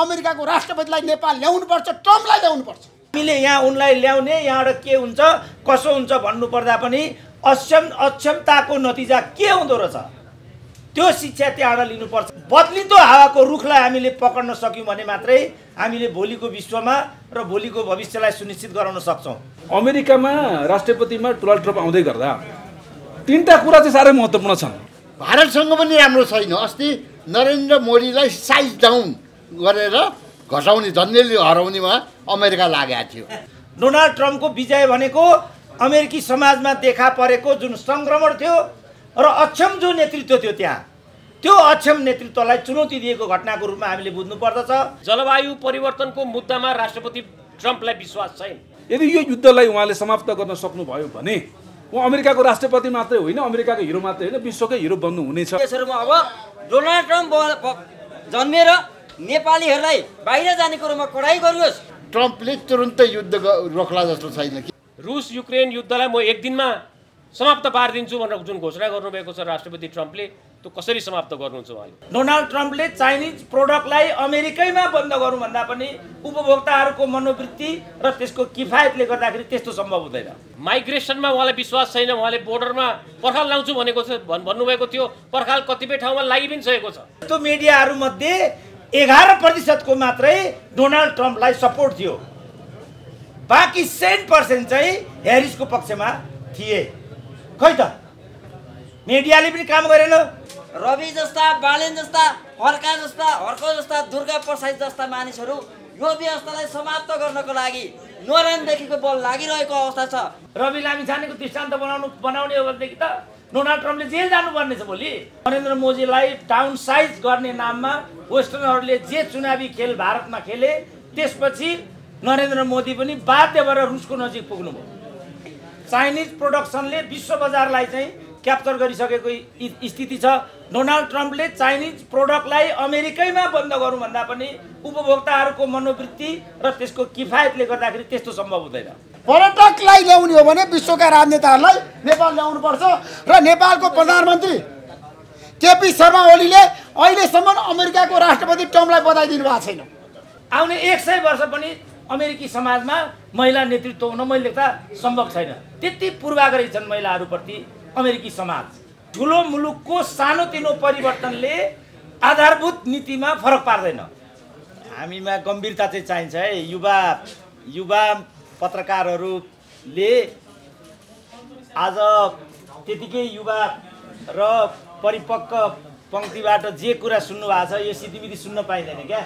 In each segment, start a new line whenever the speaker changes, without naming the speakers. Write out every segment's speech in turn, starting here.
अमेरिकाको राष्ट्रपतिलाई नेपाल ल्याउनुपर्छ ट्रम्पलाई ल्याउनुपर्छ।
हामीले यहाँ उनलाई ल्याउने यहाँबाट के हुन्छ कसो हुन्छ भन्नुपर्दा पनि अक्षम अक्षमताको नतिजा के हुँदो रहेछ त्यो शिक्षा त्यहाँबाट लिनुपर्छ। बदलिँदो हावाको रुखलाई हामीले पक्र्न सक्यौँ भने मात्रै हामीले भोलिको विश्वमा र भोलिको भविष्यलाई सुनिश्चित गराउन सक्छौँ।
अमेरिकामा राष्ट्रपतिमा डोनाल्ड ट्रम्प आउँदै गर्दा तिनवटा कुरा चाहिँ साह्रै महत्त्वपूर्ण छन्।
भारतसँग पनि राम्रो छैन। अस्ति नरेन्द्र मोदीलाई साइज डाउन गरेर घटाउने धन्यले हराउनेमा अमेरिका लागेको थियो।
डोनाल्ड ट्रम्पको विजय भनेको अमेरिकी समाजमा देखा परेको जुन सङ्क्रमण थियो र अक्षम जो नेतृत्व थियो त्यहाँ त्यो अक्षम नेतृत्वलाई चुनौती दिएको घटनाको रूपमा हामीले बुझ्नु पर्दछ।
जलवायु परिवर्तनको मुद्दामा राष्ट्रपति ट्रम्पलाई विश्वास छैन।
यदि यो युद्धलाई उहाँले समाप्त गर्न सक्नुभयो भने उहाँ अमेरिकाको राष्ट्रपति मात्रै होइन अमेरिकाको हिरो मात्रै होइन विश्वकै हिरो बन्नु हुनेछ
देशहरूमा अब डोनाल्ड ट्रम्प जन्मेर नेपालीहरूलाई बाहिर जाने कुरोमा कडाइ गरियोस्
ट्रम्पले तुरुन्तै युद्ध रोक्ला जस्तो छैन कि?
रुस युक्रेन युद्धलाई म एक दिनमा समाप्त पारिदिन्छु भनेर जुन घोषणा गर्नुभएको छ राष्ट्रपति ट्रम्पले त्यो कसरी समाप्त गर्नुहुन्छ उहाँले
डोनाल्ड ट्रम्पले चाइनिज प्रोडक्टलाई अमेरिकैमा बन्द गरौँ भन्दा पनि उपभोक्ताहरूको मनोवृत्ति र त्यसको किफायतले गर्दाखेरि त्यस्तो सम्भव हुँदैन।
माइग्रेसनमा उहाँलाई विश्वास छैन उहाँले बोर्डरमा पर्खाल ल्याउँछु भनेको छ भन्- भन्नुभएको थियो। पर्खाल कतिपय ठाउँमा लागि पनि सकेको छ।
त्यो मिडियाहरूमध्ये एघार प्रतिशतको मात्रै डोनाल्ड ट्रम्पलाई सपोर्ट थियो। बाँकी सेन्ट पर्सेन्ट चाहिँ ह्यारिसको पक्षमा थिए। खै त? मिडियाले पनि काम गरेन।
रवि जस्ता बालेन जस्ता हर्का जस्ता हर्क जस्ता दुर्गा प्रसाद जस्ता मानिसहरू यो व्यवस्थालाई समाप्त गर्नको लागि नोरानदेखिको बल लागिरहेको अवस्था छ।
रवि लामी छानेको दृष्टान्त बनाउनु बनाउने हो भनेदेखि त डोनाल्ड ट्रम्पले जेल जानुपर्ने छ भोलि। नरेन्द्र मोदीलाई डाउन साइज गर्ने नाममा वेस्टर्नहरूले जे चुनावी खेल भारतमा खेले त्यसपछि नरेन्द्र मोदी पनि बाध्य भएर रुसको नजिक पुग्नुभयो। चाइनिज प्रोडक्सनले विश्व बजारलाई चाहिँ क्याप्चर गरिसकेको स्थिति छ। डोनाल्ड ट्रम्पले चाइनिज प्रोडक्टलाई अमेरिकैमा बन्द गरौँ भन्दा पनि उपभोक्ताहरूको मनोवृत्ति र त्यसको किफायतले गर्दाखेरि त्यस्तो सम्भव हुँदैन।
पर्यटकलाई ल्याउने हो भने विश्वका राजनेताहरूलाई नेपाल ल्याउनुपर्छ। र नेपालको प्रधानमन्त्री केपी शर्मा ओलीले अहिलेसम्म अमेरिकाको राष्ट्रपति ट्रम्पलाई बधाई दिनुभएको छैन।
आउने एक सय वर्ष पनि अमेरिकी समाजमा महिला नेतृत्व हुन मैले देख्दा सम्भव छैन। त्यति पूर्वाग्रही छन् महिलाहरूप्रति अमेरिकी समाज। ठुलो मुलुकको सानोतिनो परिवर्तनले आधारभूत नीतिमा फरक पार्दैन। हामीमा गम्भीरता चाहिँ चाहिन्छ है। युवा युवा पत्रकारहरूले आज त्यतिकै युवा र परिपक्व पङ्क्तिबाट जे कुरा सुन्नु भएको छ यो सिद्धिविधि सुन्न पाइँदैन क्या?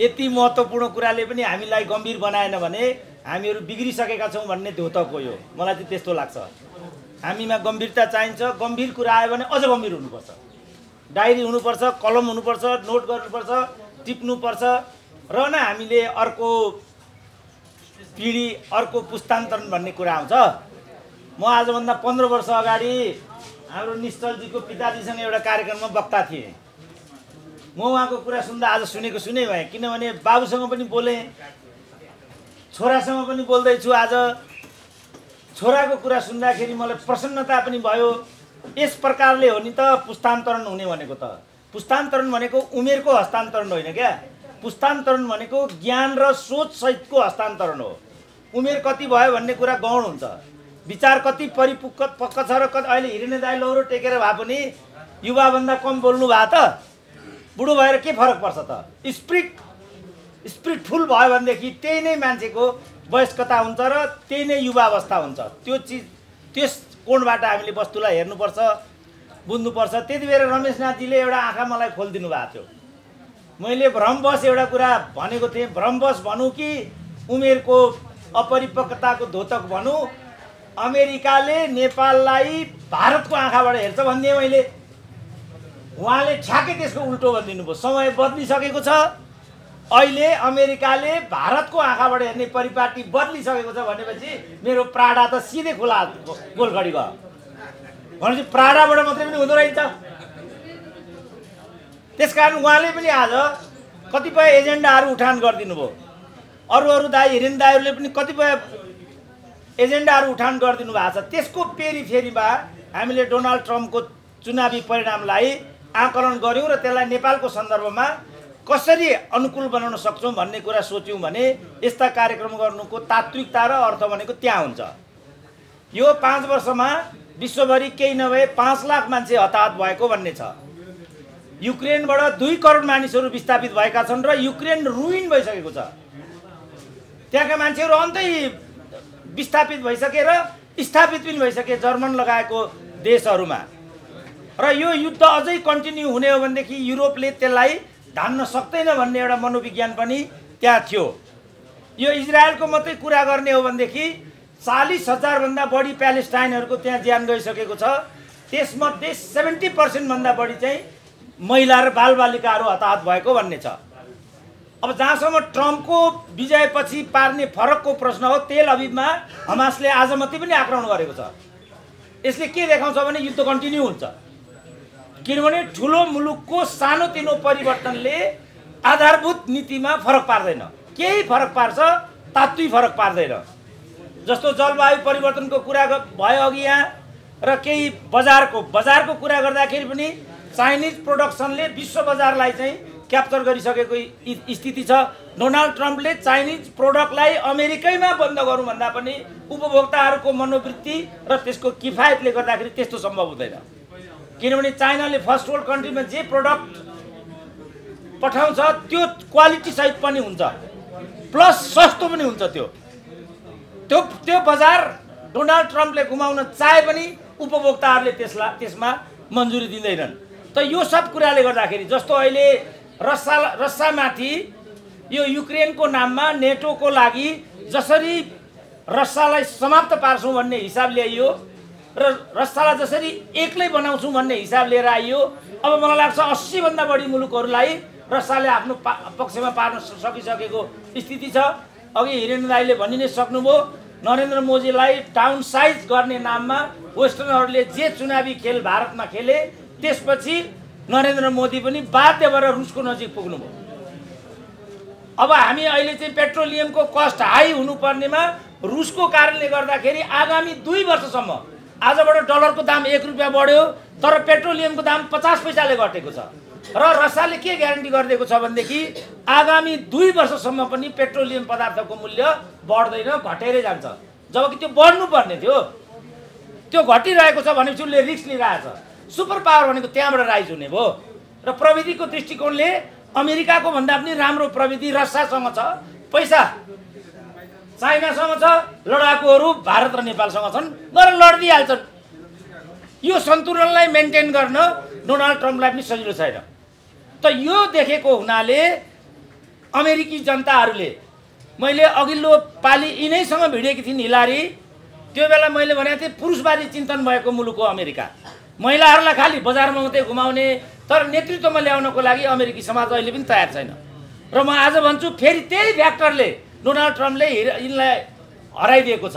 यति महत्त्वपूर्ण कुराले पनि हामीलाई गम्भीर बनाएन भने हामीहरू बिग्रिसकेका छौँ भन्ने धोतक यो। मलाई चाहिँ त्यस्तो लाग्छ। हामीमा गम्भीरता चाहिन्छ गम्भीर कुरा आयो भने अझ गम्भीर हुनुपर्छ। डायरी हुनुपर्छ कलम हुनुपर्छ नोट गर्नुपर्छ टिप्नुपर्छ र न हामीले अर्को पिँढी अर्को पुस्तान्तरण भन्ने कुरा आउँछ। म आजभन्दा पन्ध्र वर्ष अगाडि हाम्रो निश्चलजीको पिताजीसँग एउटा कार्यक्रममा वक्ता थिएँ। म उहाँको कुरा सुन्दा आज सुनेको सुनै भएँ किनभने बाबुसँग पनि बोलेँ छोरासँग पनि बोल्दैछु आज। छोराको कुरा सुन्दाखेरि मलाई प्रसन्नता पनि भयो। यस प्रकारले हो नि त पुस्तान्तरण हुने भनेको त। पुस्तान्तरण भनेको उमेरको हस्तान्तरण होइन क्या? पुस्तान्तरण भनेको ज्ञान र सोचसहितको हस्तान्तरण हो। उमेर कति भयो भन्ने कुरा गौण हुन्छ। विचार कति परिपक्व पक्क छ र कति अहिले हिँड्ने दाइ लौरो टेकेर भए पनि युवाभन्दा कम बोल्नु भए त बुढो भएर के फरक पर्छ त? स्प्रिट स्पिरिटफुल भयो भनेदेखि त्यही नै मान्छेको वयस्कता हुन्छ र त्यही नै युवा अवस्था हुन्छ। त्यो चिज त्यस कोणबाट हामीले वस्तुलाई हेर्नुपर्छ बुझ्नुपर्छ। त्यति बेला रमेशनाथजीले एउटा आँखा मलाई खोलिदिनु भएको थियो। मैले भ्रमवश एउटा कुरा भनेको थिएँ। भ्रमवश भनौँ कि उमेरको अपरिपक्वताको धोतक भनौँ। अमेरिकाले नेपाललाई भारतको आँखाबाट हेर्छ भनिदिएँ मैले। उहाँले ठ्याक्कै त्यसको उल्टो भनिदिनु भयो समय बदलिसकेको छ। अहिले अमेरिकाले भारतको आँखाबाट हेर्ने परिपाटी बदलिसकेको छ भनेपछि मेरो प्राडा त सिधै खुला गोलखडी भयो। भनेपछि प्राडाबाट मात्रै पनि हुँदो रहेछ। त्यसकारण उहाँले पनि आज कतिपय एजेन्डाहरू उठान गरिदिनु भयो। अरू अरू दाई हिरेन दाईहरूले पनि कतिपय एजेन्डाहरू उठान गरिदिनु भएको छ। त्यसको पेरिफेरीमा हामीले डोनाल्ड ट्रम्पको चुनावी परिणामलाई आकलन गऱ्यौँ र त्यसलाई नेपालको सन्दर्भमा कसरी अनुकूल बनाउन सक्छौँ भन्ने कुरा सोच्यौँ भने यस्ता कार्यक्रम गर्नुको तात्विकता र अर्थ भनेको त्यहाँ हुन्छ। यो पाँच वर्षमा विश्वभरि केही नभए पाँच लाख मान्छे हताहत भएको भन्ने छ। युक्रेनबाट दुई करोड मानिसहरू विस्थापित भएका छन् र युक्रेन रुइन भइसकेको छ। त्यहाँका मान्छेहरू अन्तै विस्थापित भइसके र स्थापित पनि भइसके जर्मन लगायतको देशहरूमा। र यो युद्ध अझै कन्टिन्यू हुने हो भनेदेखि युरोपले त्यसलाई धान्न सक्दैन भन्ने एउटा मनोविज्ञान पनि त्यहाँ थियो। यो इजरायलको मात्रै कुरा गर्ने हो भनेदेखि चालिस हजारभन्दा बढी प्यालेस्टाइनहरूको त्यहाँ ज्यान गइसकेको छ। त्यसमध्ये सेभेन्टी पर्सेन्टभन्दा बढी चाहिँ महिला र बालबालिकाहरू हताहत भएको भन्ने छ। अब जहाँसम्म ट्रम्पको विजयपछि पार्ने फरकको प्रश्न हो तेल अभिबमा हमासले आज मात्रै पनि आक्रमण गरेको छ। यसले के देखाउँछ भने युद्ध कन्टिन्यू हुन्छ। किनभने ठुलो मुलुकको सानोतिनो परिवर्तनले आधारभूत नीतिमा फरक पार्दैन। केही फरक पार्छ तात्विक फरक पार्दैन। जस्तो जलवायु परिवर्तनको कुरा भयो अघि यहाँ र केही बजारको बजारको कुरा गर्दाखेरि पनि चाइनिज प्रोडक्सनले विश्व बजारलाई चाहिँ क्याप्चर गरिसकेको स्थिति छ। डोनाल्ड ट्रम्पले चाइनिज प्रोडक्टलाई अमेरिकैमा बन्द गरौँ भन्दा पनि उपभोक्ताहरूको मनोवृत्ति र त्यसको किफायतले गर्दाखेरि त्यस्तो सम्भव हुँदैन। किनभने चाइनाले फर्स्ट वर्ल्ड कन्ट्रीमा जे प्रडक्ट पठाउँछ त्यो क्वालिटी सहित पनि हुन्छ। प्लस सस्तो पनि हुन्छ त्यो। त्यो त्यो बजार डोनाल्ड ट्रम्पले घुमाउन चाहे पनि उपभोक्ताहरूले त्यसलाई त्यसमा मन्जुरी दिँदैनन्। त यो सब कुराले गर्दाखेरि जस्तो अहिले रस्सा रस्सामाथि यो युक्रेनको नाममा नेटोको लागि जसरी रस्सालाई समाप्त पार्छौँ भन्ने हिसाब ल्याइयो र रस्सालाई जसरी एक्लै बनाउँछौँ भन्ने हिसाब लिएर आइयो अब मलाई लाग्छ अस्सीभन्दा बढी मुलुकहरूलाई रस्साले आफ्नो पक्षमा पार्न सकिसकेको स्थिति छ। अघि हिरेन राईले भनि नै सक्नुभयो नरेन्द्र मोदीलाई टाउन साइज गर्ने नाममा वेस्टर्नहरूले जे चुनावी खेल भारतमा खेले त्यसपछि नरेन्द्र मोदी पनि बाध्य भएर रुसको नजिक पुग्नुभयो। अब हामी अहिले चाहिँ पेट्रोलियमको कस्ट हाई हुनुपर्नेमा रुसको कारणले गर्दाखेरि आगामी दुई वर्षसम्म आजबाट डलरको दाम एक रुपियाँ बढ्यो तर पेट्रोलियमको दाम पचास पैसाले घटेको छ। र रसाले के ग्यारेन्टी गरिदिएको छ भनेदेखि आगामी दुई वर्षसम्म पनि पेट्रोलियम पदार्थको मूल्य बढ्दैन घटेरै जान्छ। जबकि त्यो बढ्नुपर्ने थियो। त्यो घटिरहेको छ भनेपछि उसले रिस्क लिइरहेछ। सुपर पावर भनेको त्यहाँबाट राइज हुने भयो। र प्रविधिको दृष्टिकोणले अमेरिकाको भन्दा पनि राम्रो प्रविधि रसियासँग छ पैसा चाइनासँग छ लडाकुहरू भारत र नेपालसँग छन् गएर लडिदिइहाल्छन्। यो सन्तुलनलाई मेन्टेन गर्न डोनाल्ड ट्रम्पलाई पनि सजिलो छैन। त यो देखेको हुनाले अमेरिकी जनताहरूले मैले अघिल्लो पालि यिनैसँग भिडेकी थिइन् हिलारी त्यो बेला मैले भनेको थिएँ पुरुषवादी चिन्तन भएको मुलुक हो अमेरिका। महिलाहरूलाई खालि बजारमा मात्रै घुमाउने तर नेतृत्वमा ल्याउनको लागि अमेरिकी समाज अहिले पनि तयार छैन। र म आज भन्छु फेरि त्यही फ्याक्टरले डोनाल्ड ट्रम्पले यिनलाई हराइदिएको छ।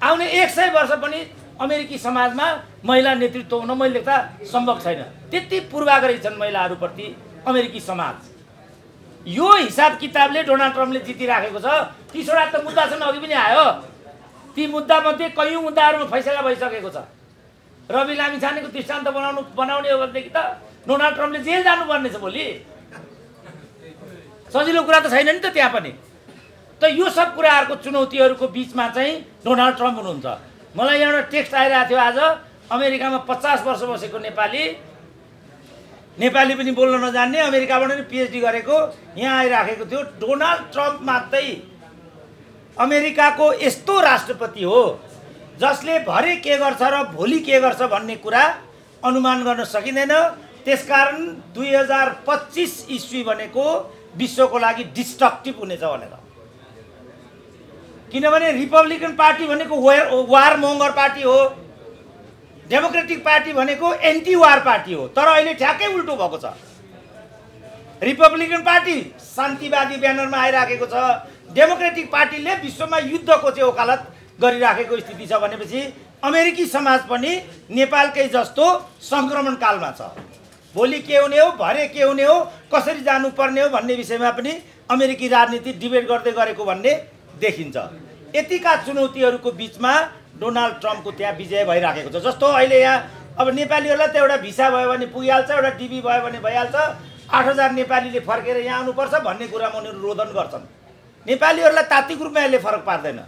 आउने एक सय वर्ष पनि अमेरिकी समाजमा महिला नेतृत्व हुन मैले देख्दा सम्भव छैन। त्यति पूर्वाग्रही छन् महिलाहरूप्रति अमेरिकी समाज। यो हिसाब किताबले डोनाल्ड ट्रम्पले जितिराखेको छ तिसवटा त मुद्दा छन् अघि पनि आयो। ती मुद्दामध्ये कैयौँ मुद्दाहरूमा फैसला भइसकेको छ। रवि लामिछानेको दृष्टान्त बनाउनु बनाउने हो भनेदेखि त डोनाल्ड ट्रम्पले जेल जानुपर्ने छ भोलि। सजिलो कुरा त छैन नि त त्यहाँ पनि। त यो सब कुराहरूको चुनौतीहरूको बिचमा चाहिँ डोनाल्ड ट्रम्प हुनुहुन्छ। मलाई एउटा टेक्स्ट आइरहेको थियो आज अमेरिकामा पचास वर्ष बसेको नेपाली। नेपाली पनि बोल्न नजान्ने अमेरिकाबाट पनि पिएचडी गरेको यहाँ आइराखेको थियो। डोनाल्ड ट्रम्प मात्रै अमेरिकाको यस्तो राष्ट्रपति हो। जसले भरे के गर्छ र भोलि के गर्छ भन्ने कुरा अनुमान गर्न सकिँदैन। त्यसकारण दुई हजार पच्चिस इस्वी भनेको विश्वको लागि डिस्ट्रक्टिभ हुनेछ भनेर। किनभने रिपब्लिकन पार्टी भनेको वार मोङ्गर पार्टी हो। डेमोक्रेटिक पार्टी भनेको एन्टी वार पार्टी हो। तर अहिले ठ्याक्कै उल्टो भएको छ। रिपब्लिकन पार्टी शान्तिवादी ब्यानरमा आइराखेको छ। डेमोक्रेटिक पार्टीले विश्वमा युद्धको चाहिँ वकालत गरिराखेको स्थिति छ भनेपछि अमेरिकी समाज पनि नेपालकै जस्तो सङ्क्रमण कालमा छ। भोलि के हुने हो भरे के हुने हो कसरी जानुपर्ने हो भन्ने विषयमा पनि अमेरिकी राजनीति डिबेट गर्दै गरेको भन्ने देखिन्छ। यतिका चुनौतीहरूको बिचमा डोनाल्ड ट्रम्पको त्यहाँ विजय भइराखेको छ। जस्तो अहिले यहाँ अब नेपालीहरूलाई त एउटा भिसा भयो भने पुगिहाल्छ एउटा डिबी भयो भने भइहाल्छ। आठ हजार नेपालीले फर्केर यहाँ आउनुपर्छ भन्ने कुरामा उनीहरू रोदन गर्छन्। नेपालीहरूलाई तात्विक रूपमा यसले फरक पार्दैन।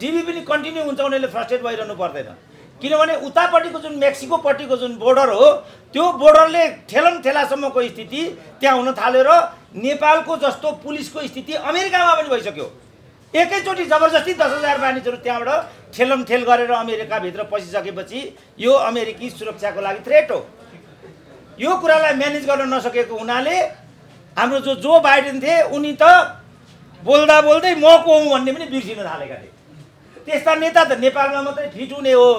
डिबी पनि कन्टिन्यू हुन्छ उनीहरूले फ्रस्ट्रेट भइरहनु पर्दैन। किनभने उतापट्टिको जुन मेक्सिकोपट्टिको जुन बोर्डर हो त्यो बोर्डरले ठेलम ठेलासम्मको स्थिति त्यहाँ हुन थाल्यो र नेपालको जस्तो पुलिसको स्थिति अमेरिकामा पनि भइसक्यो। एकैचोटि जबरजस्ती दस हजार मानिसहरू त्यहाँबाट ठेलम ठेल गरेर अमेरिकाभित्र पसिसकेपछि यो अमेरिकी सुरक्षाको लागि थ्रेट हो। यो कुरालाई म्यानेज गर्न नसकेको हुनाले हाम्रो जो जो बाइडेन थिए उनी त बोल्दा बोल्दै म को हुँ भन्ने पनि बिर्सिन थालेका थिए। त्यस्ता नेता त नेपालमा मात्रै फिट हुने हो।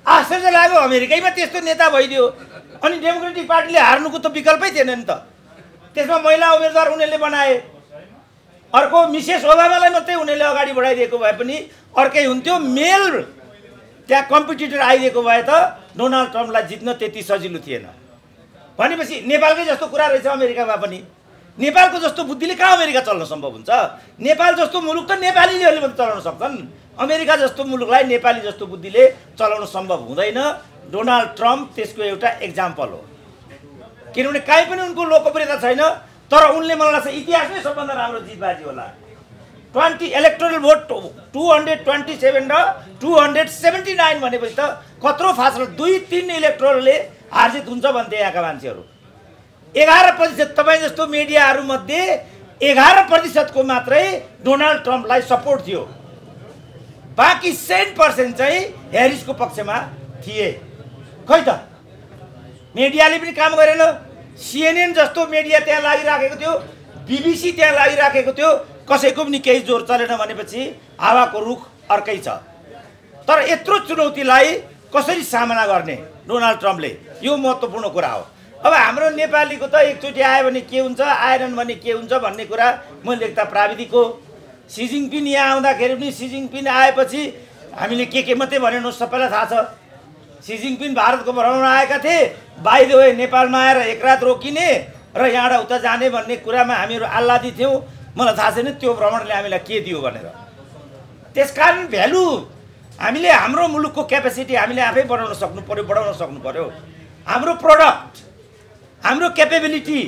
आश्चर्य लाग्यो अमेरिकैमा त्यस्तो नेता भइदियो। अनि डेमोक्रेटिक पार्टीले हार्नुको त विकल्पै थिएन नि त। त्यसमा महिला उम्मेदवार उनीहरूले बनाए। अर्को मिसेस ओबामालाई मात्रै उनीहरूले अगाडि बढाइदिएको भए पनि अर्कै हुन्थ्यो। मेल त्यहाँ कम्पिटिटर आइदिएको भए त डोनाल्ड ट्रम्पलाई जित्न त्यति सजिलो थिएन। भनेपछि नेपालकै जस्तो कुरा रहेछ अमेरिकामा पनि। नेपालको जस्तो बुद्धिले कहाँ अमेरिका चल्न सम्भव हुन्छ? नेपाल जस्तो मुलुक त नेपालीहरूले मात्रै चलाउन सक्छन्। अमेरिका जस्तो मुलुकलाई नेपाली जस्तो बुद्धिले चलाउन सम्भव हुँदैन। डोनाल्ड ट्रम्प त्यसको एउटा एक्जाम्पल हो। किनभने काहीँ पनि उनको लोकप्रियता छैन तर उनले मलाई लाग्छ इतिहासमै सबभन्दा राम्रो जितबाजी होला। Twenty electoral vote two hundred twenty seven र टु हन्ड्रेड सेभेन्टी नाइन भनेपछि त कत्रो फासला दुई तिन इलेक्ट्रोलले हारजित हुन्छ भन्थे यहाँका मान्छेहरू। एघार प्रतिशत तपाईँ जस्तो मिडियाहरूमध्ये एघार प्रतिशतको मात्रै डोनाल्ड ट्रम्पलाई सपोर्ट थियो। बाँकी सेन्ट पर्सेन्ट चाहिँ हेरिसको पक्षमा थिए। खै त? मिडियाले पनि काम गरेन। सिएनएन जस्तो मिडिया त्यहाँ लागिराखेको थियो। बिबिसी त्यहाँ लागिराखेको थियो। कसैको पनि केही जोर चलेन भनेपछि हावाको रुख अर्कै छ। तर यत्रो चुनौतीलाई कसरी सामना गर्ने डोनाल्ड ट्रम्पले? यो महत्त्वपूर्ण कुरा हो। अब हाम्रो नेपालीको त एकचोटि आयो भने के हुन्छ? आएनन् भने के हुन्छ भन्ने कुरा मैले लेख्दा प्राविधिक हो। सी जिङपिङ यहाँ आउँदाखेरि पनि सी जिङपिङ आएपछि हामीले के के मात्रै भनेनौँ सबैलाई थाहा छ। सी जिङपिङ भारतको भ्रमण आएका थिए। बाहिर वे नेपालमा आएर एक रात रोकिने र यहाँबाट उता जाने भन्ने कुरामा हामीहरू आह्लादी थियौँ। मलाई थाहा छैन त्यो भ्रमणले हामीलाई के दियो भनेर। त्यसकारण भ्यालु हामीले हाम्रो मुलुकको क्यापेसिटी हामीले आफै बनाउन सक्नु पऱ्यो बढाउन सक्नु पऱ्यो हाम्रो प्रडक्ट हाम्रो क्यापेबिलिटी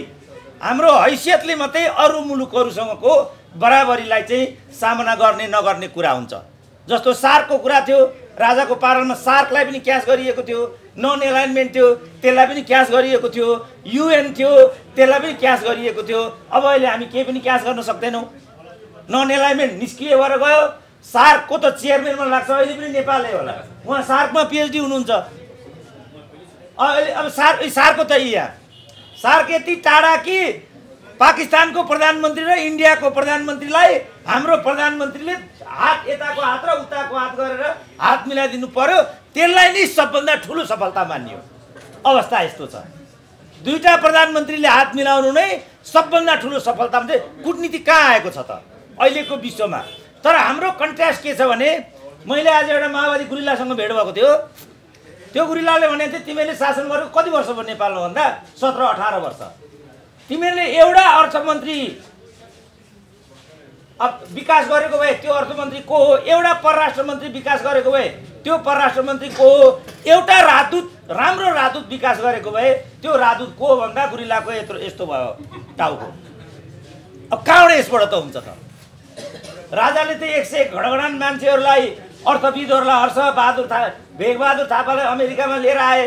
हाम्रो हैसियतले मात्रै अरू मुलुकहरूसँगको बराबरीलाई चाहिँ सामना गर्ने नगर्ने कुरा हुन्छ। जस्तो सार्कको कुरा थियो राजाको पारलमा सार्कलाई पनि क्यास गरिएको थियो नन एलाइनमेन्ट थियो त्यसलाई पनि क्यास गरिएको थियो युएन थियो त्यसलाई पनि क्यास गरिएको थियो। अब अहिले हामी केही पनि क्यास गर्न सक्दैनौँ। नन एलाइनमेन्ट निष्क्रिय भएर गयो। सार्कको त चेयरम्यानमा लाग्छ अहिले पनि नेपालै होला। उहाँ सार्कमा पिएचडी हुनुहुन्छ। अहिले अब सार्क सार्कको त यहाँ। सार्क यति टाढा कि पाकिस्तानको प्रधानमन्त्री र इन्डियाको प्रधानमन्त्रीलाई हाम्रो प्रधानमन्त्रीले हात यताको हात र उताको हात गरेर हात मिलाइदिनु पर्यो। त्यसलाई नै सबभन्दा ठुलो सफलता मानियो। अवस्था यस्तो छ। दुईवटा प्रधानमन्त्रीले हात मिलाउनु नै सबभन्दा ठुलो सफलता चाहिँ कुटनीति कहाँ आएको छ त? अहिलेको विश्वमा। तर हाम्रो कन्ट्रास्ट के छ भने मैले आज एउटा माओवादी गुरिल्लासँग भेट भएको थियो। त्यो गुरिल्लाले भने चाहिँ तिमीले शासन गरेको कति वर्ष भयो नेपालमा भन्दा? सत्र अठार वर्ष। तिमीहरूले एउटा अर्थमन्त्री विकास गरेको भए त्यो अर्थमन्त्री को हो? एउटा परराष्ट्र मन्त्री विकास गरेको भए त्यो परराष्ट्र मन्त्री को हो? एउटा राजदूत राम्रो राजदूत विकास गरेको भए त्यो राजदूत को हो भन्दा गुरिल्लाको यत्रो यस्तो भयो टाउको। अब कहाँबाट यसबाट त हुन्छ त? राजाले त एक सय घडघडान मान्छेहरूलाई अर्थविदहरूलाई हर्ष बहादुर था भेगबहादुर थापालाई अमेरिकामा लिएर आए।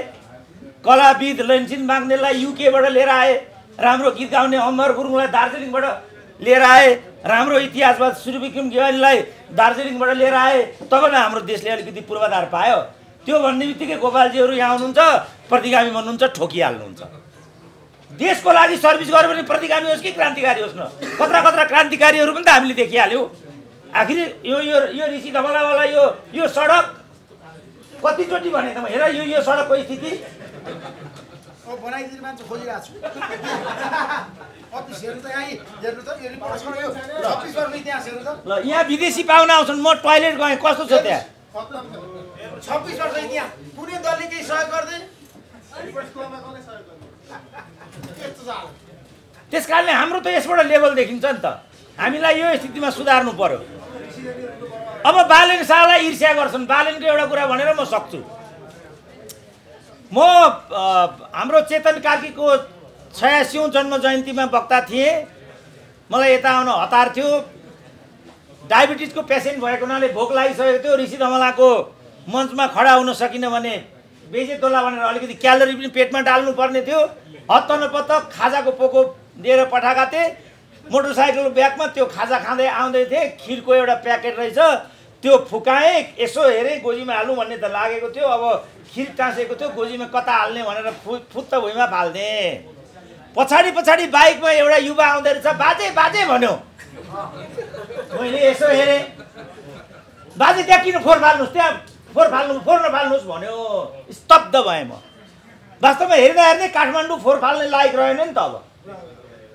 कलाविद लेन्सिन बाग्नेलाई युकेबाट लिएर आए। राम्रो गीत गाउने अमर गुरुङलाई दार्जिलिङबाट लिएर आए। राम्रो इतिहासवाद श्रीविक्रम गेवालीलाई दार्जिलिङबाट लिएर आए। तब न हाम्रो देशले अलिकति पूर्वाधार पायो। त्यो भन्ने बित्तिकै गोपालजीहरू यहाँ आउनुहुन्छ प्रतिगामी भन्नुहुन्छ ठोकिहाल्नुहुन्छ। देशको लागि सर्भिस गर्यो भने प्रतिगामी होस् कि क्रान्तिकारी होस् न? कत्रा कत्रा क्रान्तिकारीहरू पनि त हामीले देखिहाल्यौँ। आखिर यो यो यो ऋषि धमलावाला यो यो सडक कतिचोटि भने त हेर यो यो सडकको स्थिति?
बनाइदिने मान्छे खोजिरहेको छु। यहाँ
ल यहाँ विदेशी पाहुना आउँछन् म टोइलेट गएँ कस्तो छ त्यहाँ?
छब्बिस वर्ष इतिहास। कुनै दलले केही सहयोग गर्दैन।
त्यस कारणले हाम्रो त यसबाट लेभल देखिन्छ नि त। हामीलाई यो स्थितिमा सुधार्नु पर्यो। अब बालेन शाहलाई ईर्ष्या गर्छन्। बालेनको एउटा कुरा भनेर म सक्छु। म हाम्रो चेतन कार्कीको छयासीौँ जन्म जयन्तीमा वक्ता थिएँ। मलाई यता आउन हतार थियो। डायबिटिजको पेसेन्ट भएको हुनाले भोक लागिसकेको थियो। ऋषि धमलाको मञ्चमा खडा हुन सकिनँ भने बेजे तोला भनेर अलिकति क्यालोरी पनि पेटमा डाल्नुपर्ने थियो। हत्त नपत्त खाजाको पोको दिएर पठाएका थिएँ। मोटरसाइकल ब्यागमा त्यो खाजा खाँदै आउँदै थिएँ। खिरको एउटा प्याकेट रहेछ। त्यो फुकाएँ यसो हेरेँ गोजीमा हाल्नु भन्ने त लागेको थियो। अब खिर टाँसेको थियो गोजीमा कता हाल्ने भनेर फु फुत्त भुइँमा फाल्दिएँ पछाडि पछाडि बाइकमा एउटा युवा आउँदै रहेछ बाजे बाजे भन्यो। मैले यसो हेरेँ। बाजे त्यहाँ किन फोहोर फाल्नुहोस्? त्यहाँ फोहोर फाल्नु फोहोर नफाल्नुहोस् भन्यो। स्तब्ध भएँ म। वास्तवमा हेर्दा हेर्दै काठमाडौँ फोहोर फाल्ने लायक रहेन नि त अब।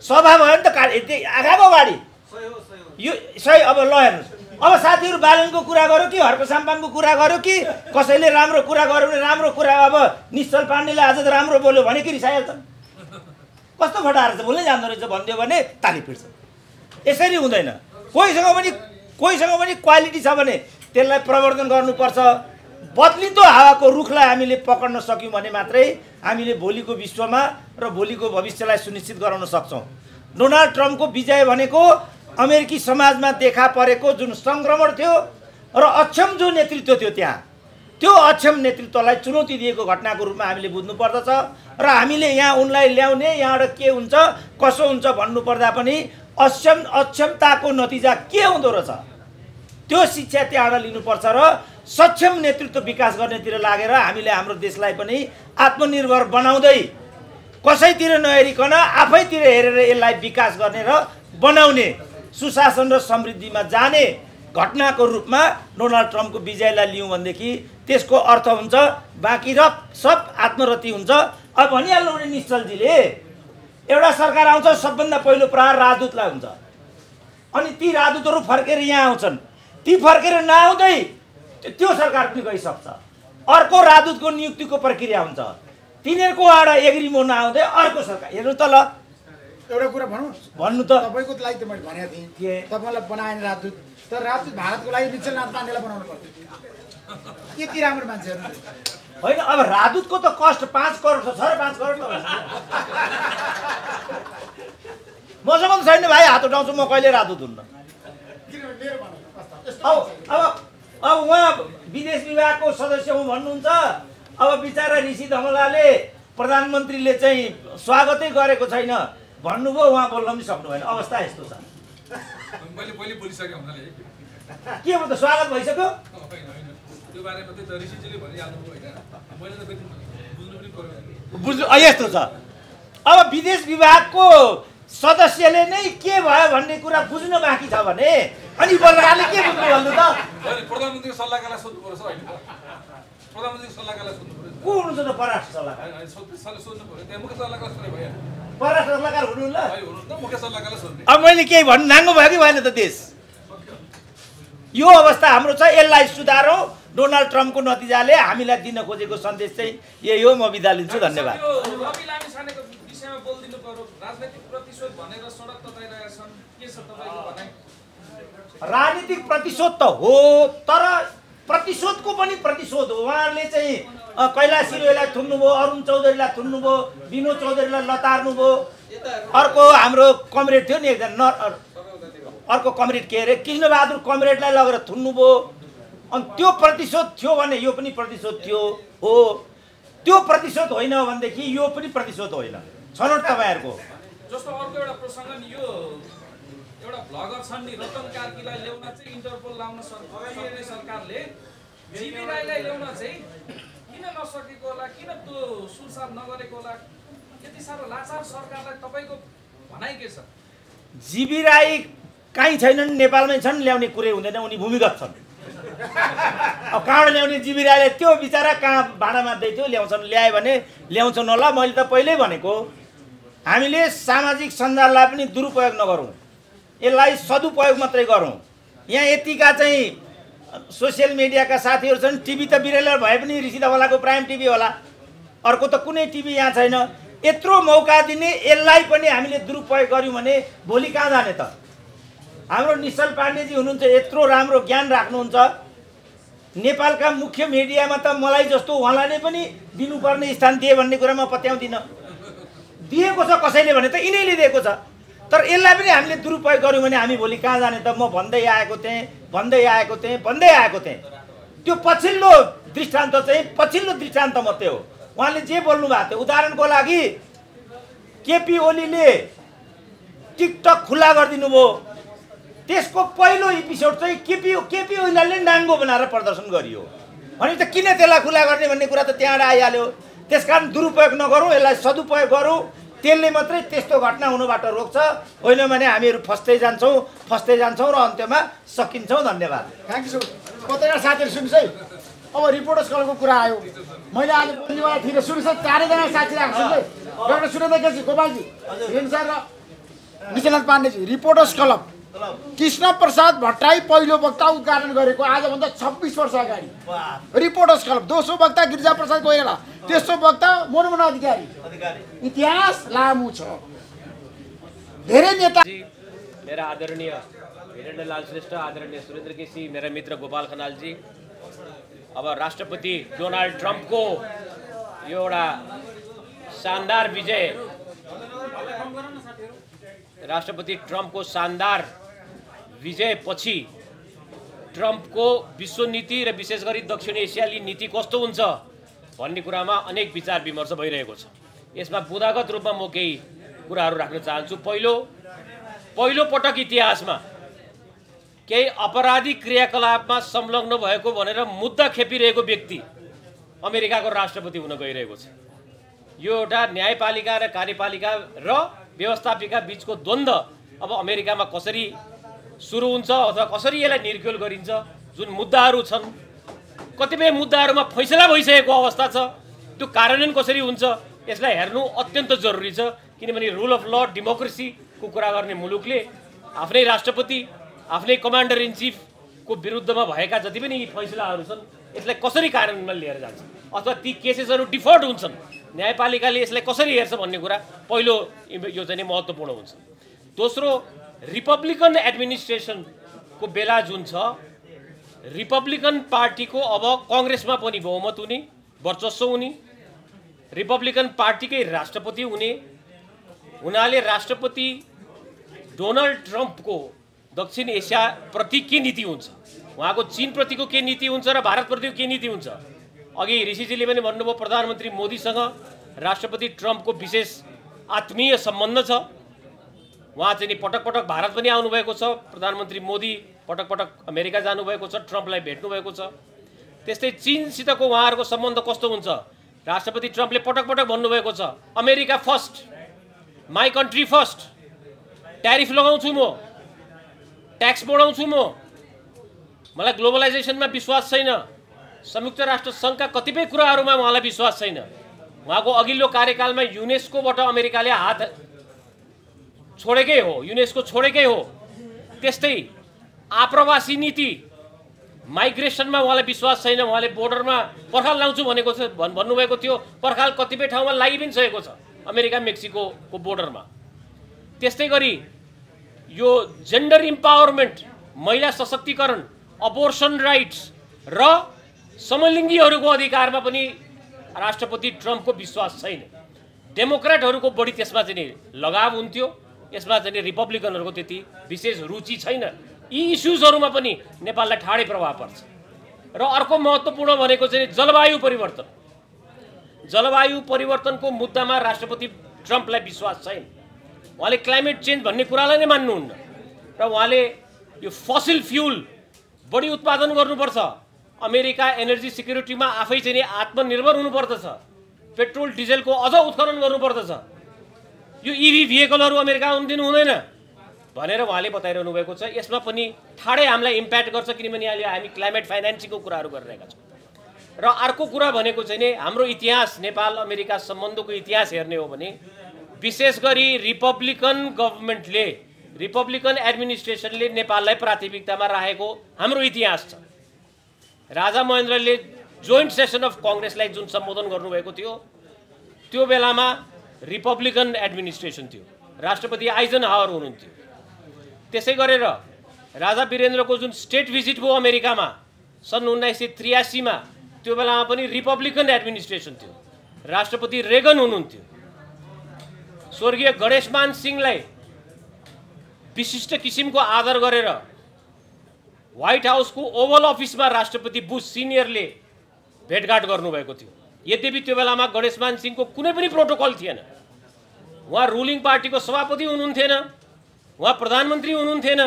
सभा भयो नि त यति आँखाको गाडी यो सही अब ल हेर्नुहोस्। अब साथीहरू बालनको कुरा गऱ्यो कि हर्क साम्पाङको कुरा गऱ्यो कि कसैले राम्रो कुरा गर्यो भने राम्रो कुरा अब निश्चल पाण्डेले आज त राम्रो बोल्यो भने कि रिसाइहाल्छन् कस्तो फटाएर चाहिँ बोल्नै जान्दो रहेछ भनिदियो भने ताली पिट्छ। यसरी हुँदैन। कोहीसँग पनि कोहीसँग पनि क्वालिटी छ भने त्यसलाई प्रवर्धन गर्नुपर्छ। बदलिँदो हावाको रुखलाई हामीले पक्र्न सक्यौँ भने मात्रै हामीले भोलिको विश्वमा र भोलिको भविष्यलाई सुनिश्चित गराउन सक्छौँ। डोनाल्ड ट्रम्पको विजय भनेको अमेरिकी समाजमा देखा परेको जुन सङ्क्रमण थियो र अक्षम जो नेतृत्व थियो त्यहाँ त्यो अक्षम नेतृत्वलाई चुनौती दिएको घटनाको रूपमा हामीले बुझ्नु पर्दछ र हामीले यहाँ उनलाई ल्याउने यहाँबाट के हुन्छ कसो हुन्छ भन्नुपर्दा पनि अक्षम अक्षमताको नतिजा के हुँदो रहेछ त्यो शिक्षा त्यहाँबाट लिनुपर्छ र सक्षम नेतृत्व विकास गर्नेतिर लागेर हामीले हाम्रो देशलाई पनि आत्मनिर्भर बनाउँदै कसैतिर नहेरिकन आफैतिर हेरेर यसलाई विकास गर्ने र बनाउने सुशासन र समृद्धिमा जाने घटनाको रूपमा डोनाल्ड ट्रम्पको विजयलाई लियौँ भनेदेखि त्यसको अर्थ हुन्छ बाँकी र सब आत्मरति हुन्छ। अब भनिहाल्नु भने निश्चलजीले एउटा सरकार आउँछ सबभन्दा पहिलो प्रहार राजदूतलाई हुन्छ। अनि ती राजदूतहरू फर्केर यहाँ आउँछन्। ती फर्केर नआउँदै त्यो- सरकार पनि गइसक्छ। अर्को राजदूतको नियुक्तिको प्रक्रिया हुन्छ। तिनीहरूको एउटा एग्रिमो नआउँदै अर्को सरकार हेर्नु त ल।
एउटा कुरा भनौँ
भन्नु त।
तपाईँको लागि त मैले भनेको थिएँ।
के?
तपाईँलाई बनाएन राजदूत। तर राजदूत भारतको लागि निश्चल नाथ पाण्डेलाई बनाउनु पर्छ। यति राम्रो मान्छेहरू
होइन अब राजदूतको त कस्ट पाँच करोड छ साढे पाँच करोड त मसँग छैन भाइ हात उठाउँछु म कहिले राजदूत हुन्न? अब अब अब उहाँ विदेश विभागको सदस्य हुँ भन्नुहुन्छ। अब बिचरा ऋषि धमलाले प्रधानमन्त्रीले चाहिँ स्वागतै गरेको छैन। भन्नुभयो उहाँ बोल्न पनि सक्नु भएन अवस्था यस्तो छ। के त स्वागत भइसक्यो?
बुझ्नु
यस्तो छ। अब विदेश विभागको सदस्यले नै के भयो भन्ने कुरा बुझ्न बाँकी छ भने अनि बल्गाले के बुझ्नु भन्नु त?
प्रधानमन्त्रीको सल्लाहकारलाई सोध्नु पर्छ होइन? प्रधानमन्त्रीको सल्लाहकारलाई सोध्नु पऱ्यो
को हुनुहुन्छ त परराष्ट्र सल्लाहकार?
सोध्नु पऱ्यो त्यहाँ मुख्य सल्लाहकार सोध्ने भयो
परराष्ट्र सल्लाहकार हुनुहुन्न?
मुख्य सल्लाहकारलाई सोध्ने।
अब मैले केही भन्नु नाङ्गो भयो कि भएन त देश? यो अवस्था हाम्रो छ यसलाई सुधारौँ। डोनाल्ड ट्रम्पको नतिजाले हामीलाई दिन खोजेको सन्देश चाहिँ यही हो। म बिदा लिन्छु धन्यवाद।
विषयमा बोलिदिनु पर्यो। राजनैतिक प्रतिशोध भनेर सडक तताइरहेका छन्। के छ तपाईँको भनाइ?
राजनीतिक प्रतिशोध त हो तर प्रतिशोधको पनि प्रतिशोध हो। उहाँहरूले चाहिँ कैलाश सिरोलाई थुन्नुभयो अरुण चौधरीलाई थुन्नुभयो विनोद चौधरीलाई लतार्नुभयो। अर्को हाम्रो कमरेड थियो नि एकजना अर्को कमरेड के अरे? कृष्णबहादुर कमरेडलाई लगेर थुन्नुभयो। अनि त्यो प्रतिशोध थियो भने यो पनि प्रतिशोध थियो। हो। त्यो प्रतिशोध होइन भनेदेखि यो पनि प्रतिशोध होइन। छनौट तपाईँहरूको।
जस्तो अर्को एउटा प्रसङ्ग नि यो एउटा भ्लगर छन् नि रतन कार्कीलाई ल्याउन चाहिँ इन्टरपोल लाउन सक्ने सरकारले जिबी राईलाई ल्याउन चाहिँ किन नसकेको होला किन त्यो सुरसार नगरेको होला? यति साह्रो लाचार सरकारलाई तपाईँको भनाइ के छ?
जिबी राई कहीँ छैनन् नेपालमै छन् ल्याउने कुरै हुँदैन उनी भूमिगत छन्। अब कहाँबाट ल्याउने जिबी राईले त्यो बिचरा कहाँ भाँडा मात्दै थियो ल्याउँछन् ल्यायो भने ल्याउँछन् होला मैले त पहिल्यै भनेको। हामीले सामाजिक सञ्जाललाई पनि दुरुपयोग नगरौँ। यसलाई सदुपयोग मात्रै गरौँ। यहाँ यतिका चाहिँ सोसियल मिडियाका साथीहरू छन्। टिभी त बिरेलर भए पनि ऋषि धवलाको प्राइम टिभी होला। अर्को त कुनै टिभी यहाँ छैन। यत्रो मौका दिने यसलाई पनि हामीले दुरुपयोग गऱ्यौँ भने भोलि कहाँ जाने त? हाम्रो निश्चल पाण्डेजी हुनुहुन्छ यत्रो राम्रो ज्ञान राख्नुहुन्छ। नेपालका मुख्य मिडियामा त मलाई जस्तो उहाँलाई नै पनि दिनुपर्ने स्थान दिए भन्ने कुरा म पत्याउँदिनँ। दिएको छ कसैले भने त यिनीहरूले दिएको छ। तर यसलाई पनि हामीले दुरुपयोग गऱ्यौँ भने हामी भोलि कहाँ जाने त म भन्दै आएको थिएँ भन्दै आएको थिएँ भन्दै आएको थिएँ। त्यो पछिल्लो दृष्टान्त चाहिँ पछिल्लो दृष्टान्त मात्रै हो। उहाँले जे बोल्नु भएको थियो उदाहरणको लागि केपी ओलीले टिकटक खुल्ला गरिदिनु भयो त्यसको पहिलो एपिसोड चाहिँ केपी केपी ओलीले नाङ्गो बनाएर प्रदर्शन गरियो। भनेपछि त किन त्यसलाई खुल्ला गर्ने भन्ने कुरा त त्यहाँबाट आइहाल्यो। त्यस कारण दुरुपयोग नगरौँ यसलाई सदुपयोग गरौँ। त्यसले मात्रै त्यस्तो घटना हुनुबाट रोक्छ। होइन भने हामीहरू फस्दै जान्छौँ फस्दै जान्छौँ र अन्त्यमा सकिन्छौँ। धन्यवाद।
थ्याङ्क यू पत्रकार साथीहरू सुन्नुहोस् है। अब रिपोर्टर्स कलको कुरा आयो। मैले आज बोल्नेवाला थिइनँ सुन्नुहोस् चारैजना साथी राख्छु है। डक्टर सुरेन्द्र केसी गोपालजी र विश्वनाथ पाण्डेजी रिपोर्टर्स क्लब कृष्ण प्रसाद भट्टराई पहिलो वक्ता उद्घाटन गरेको आजभन्दा छब्बिस वर्ष अगाडि। रिपोर्टर्स क्लब दोस्रो वक्ता गिरिजा प्रसाद कोइराला तेस्रो वक्ता मनमोहन अधिकारी। इतिहास लामो छ। धेरै नेता
जी मेरा आदरणीय वीरेन्द्र लाल श्रेष्ठ आदरणीय सुरेन्द्र केसी मेरा मित्र गोपाल खनालजी अब राष्ट्रपति डोनाल्ड ट्रम्पको यो एउटा शानदार विजय राष्ट्रपति ट्रम्पको शानदार विजयपछि ट्रम्पको विश्व नीति र विशेष गरी दक्षिण एसियाली नीति कस्तो हुन्छ भन्ने कुरामा अनेक विचार विमर्श भइरहेको छ। यसमा बुदागत रूपमा म केही कुराहरू राख्न चाहन्छु। पहिलो पहिलो पटक इतिहासमा केही अपराधिक क्रियाकलापमा संलग्न भएको भनेर मुद्दा खेपिरहेको व्यक्ति अमेरिकाको राष्ट्रपति हुन गइरहेको छ। यो एउटा न्यायपालिका र कार्यपालिका र व्यवस्थापिका बिचको द्वन्द्व अब अमेरिकामा कसरी सुरु हुन्छ अथवा कसरी यसलाई निर्क्युल गरिन्छ? जुन मुद्दाहरू छन् कतिपय मुद्दाहरूमा फैसला भइसकेको अवस्था छ। त्यो कार्यान्वयन कसरी हुन्छ? यसलाई हेर्नु अत्यन्त जरुरी छ किनभने रुल अफ ल डेमोक्रेसीको कुरा गर्ने मुलुकले आफ्नै राष्ट्रपति आफ्नै कमान्डर इन चिफको विरुद्धमा भएका जति पनि यी फैसलाहरू छन् यसलाई कसरी कार्यान्वयनमा लिएर जान्छ? अथवा ती केसेसहरू डिफल्ट हुन्छन्। न्यायपालिकाले यसलाई कसरी हेर्छ भन्ने कुरा पहिलो यो चाहिँ महत्त्वपूर्ण हुन्छ। दोस्रो रिपब्लिकन एडमिनिस्ट्रेसनको बेला जुन छ रिपब्लिकन पार्टीको अब कङ्ग्रेसमा पनि बहुमत हुने वर्चस्व हुने रिपब्लिकन पार्टीकै राष्ट्रपति हुने हुनाले राष्ट्रपति डोनाल्ड ट्रम्पको दक्षिण एसियाप्रति के नीति हुन्छ? उहाँको चिनप्रतिको के नीति हुन्छ र भारतप्रतिको के नीति हुन्छ? अघि ऋषिजीले पनि भन्नुभयो प्रधानमन्त्री मोदीसँग राष्ट्रपति ट्रम्पको विशेष आत्मीय सम्बन्ध छ। उहाँ चाहिँ नि पटक पटक भारत पनि आउनुभएको छ प्रधानमन्त्री मोदी पटक पटक अमेरिका जानुभएको छ ट्रम्पलाई भेट्नुभएको छ। त्यस्तै चिनसितको उहाँहरूको सम्बन्ध कस्तो हुन्छ? राष्ट्रपति ट्रम्पले पटक पटक भन्नुभएको छ America first my country first tariff लगाउँछु म ट्याक्स बढाउँछु म। मलाई ग्लोबलाइजेसनमा विश्वास छैन। संयुक्त राष्ट्र सङ्घका कतिपय कुराहरूमा उहाँलाई विश्वास छैन। उहाँको अघिल्लो कार्यकालमा युनेस्कोबाट अमेरिकाले हात छोडेकै हो युनेस्को छोडेकै हो। त्यस्तै आप्रवासी नीति माइग्रेसनमा उहाँलाई विश्वास छैन उहाँले बोर्डरमा पर्खाल लाउँछु भनेको छ भन् भन्नुभएको थियो। पर्खाल कतिपय ठाउँमा लागि पनि सकेको छ अमेरिका मेक्सिकोको बोर्डरमा। त्यस्तै गरी यो जेन्डर इम्पावरमेन्ट महिला सशक्तिकरण अबोर्सन राइट्स र समलिङ्गीहरूको अधिकारमा पनि राष्ट्रपति ट्रम्पको विश्वास छैन। डेमोक्रेटहरूको बढी त्यसमा चाहिँ लगाव हुन्थ्यो। यसमा चाहिँ रिपब्लिकनहरूको त्यति विशेष रुचि छैन। यी इस्युजहरूमा पनि नेपाललाई ठाडै प्रभाव पर्छ। र अर्को महत्त्वपूर्ण भनेको चाहिँ जलवायु परिवर्तन। जलवायु परिवर्तनको मुद्दामा राष्ट्रपति ट्रम्पलाई विश्वास छैन। उहाँले क्लाइमेट चेन्ज भन्ने कुरालाई नै मान्नुहुन्न। र उहाँले यो फसिल फ्युल बढी उत्पादन गर्नुपर्छ। अमेरिका एनर्जी सिक्युरिटीमा आफै चाहिँ आत्मनिर्भर हुनुपर्दछ। पेट्रोल डिजेलको अझ उत्खनन गर्नुपर्दछ। यो इभी भेहिकलहरू अमेरिका आउनु दिनु हुँदैन। भनेर उहाँले बताइरहनु भएको छ यसमा पनि ठाडै हामीलाई इम्प्याक्ट गर्छ किनभने अहिले हामी क्लाइमेट फाइनेन्सिङको कुराहरू गरिरहेका छौँ। र अर्को कुरा भनेको चाहिँ नि हाम्रो इतिहास नेपाल अमेरिका सम्बन्धको इतिहास हेर्ने हो भने विशेष गरी रिपब्लिकन गभर्मेन्टले रिपब्लिकन एडमिनिस्ट्रेसनले नेपाललाई प्राथमिकतामा राखेको हाम्रो इतिहास छ। राजा महेन्द्रले जोइन्ट सेसन अफ कङ्ग्रेसलाई जुन सम्बोधन गर्नुभएको थियो त्यो बेलामा रिपब्लिकन एडमिनिस्ट्रेसन थियो। राष्ट्रपति आइजन हावर हुनुहुन्थ्यो। त्यसै गरेर राजा वीरेन्द्रको जुन स्टेट भिजिट भयो अमेरिकामा सन् उन्नाइस सय त्रियासीमा त्यो बेलामा पनि रिपब्लिकन एडमिनिस्ट्रेसन थियो। राष्ट्रपति रेगन हुनुहुन्थ्यो। स्वर्गीय गणेशमान सिंहलाई विशिष्ट किसिमको आदर गरेर व्हाइट हाउसको ओभल अफिसमा राष्ट्रपति बुस सिनियरले भेटघाट गर्नुभएको थियो। यद्यपि त्यो बेलामा गणेशमान सिंहको कुनै पनि प्रोटोकल थिएन। उहाँ रुलिङ पार्टीको सभापति हुनुहुन्थेन उहाँ प्रधानमन्त्री हुनुहुन्थेन।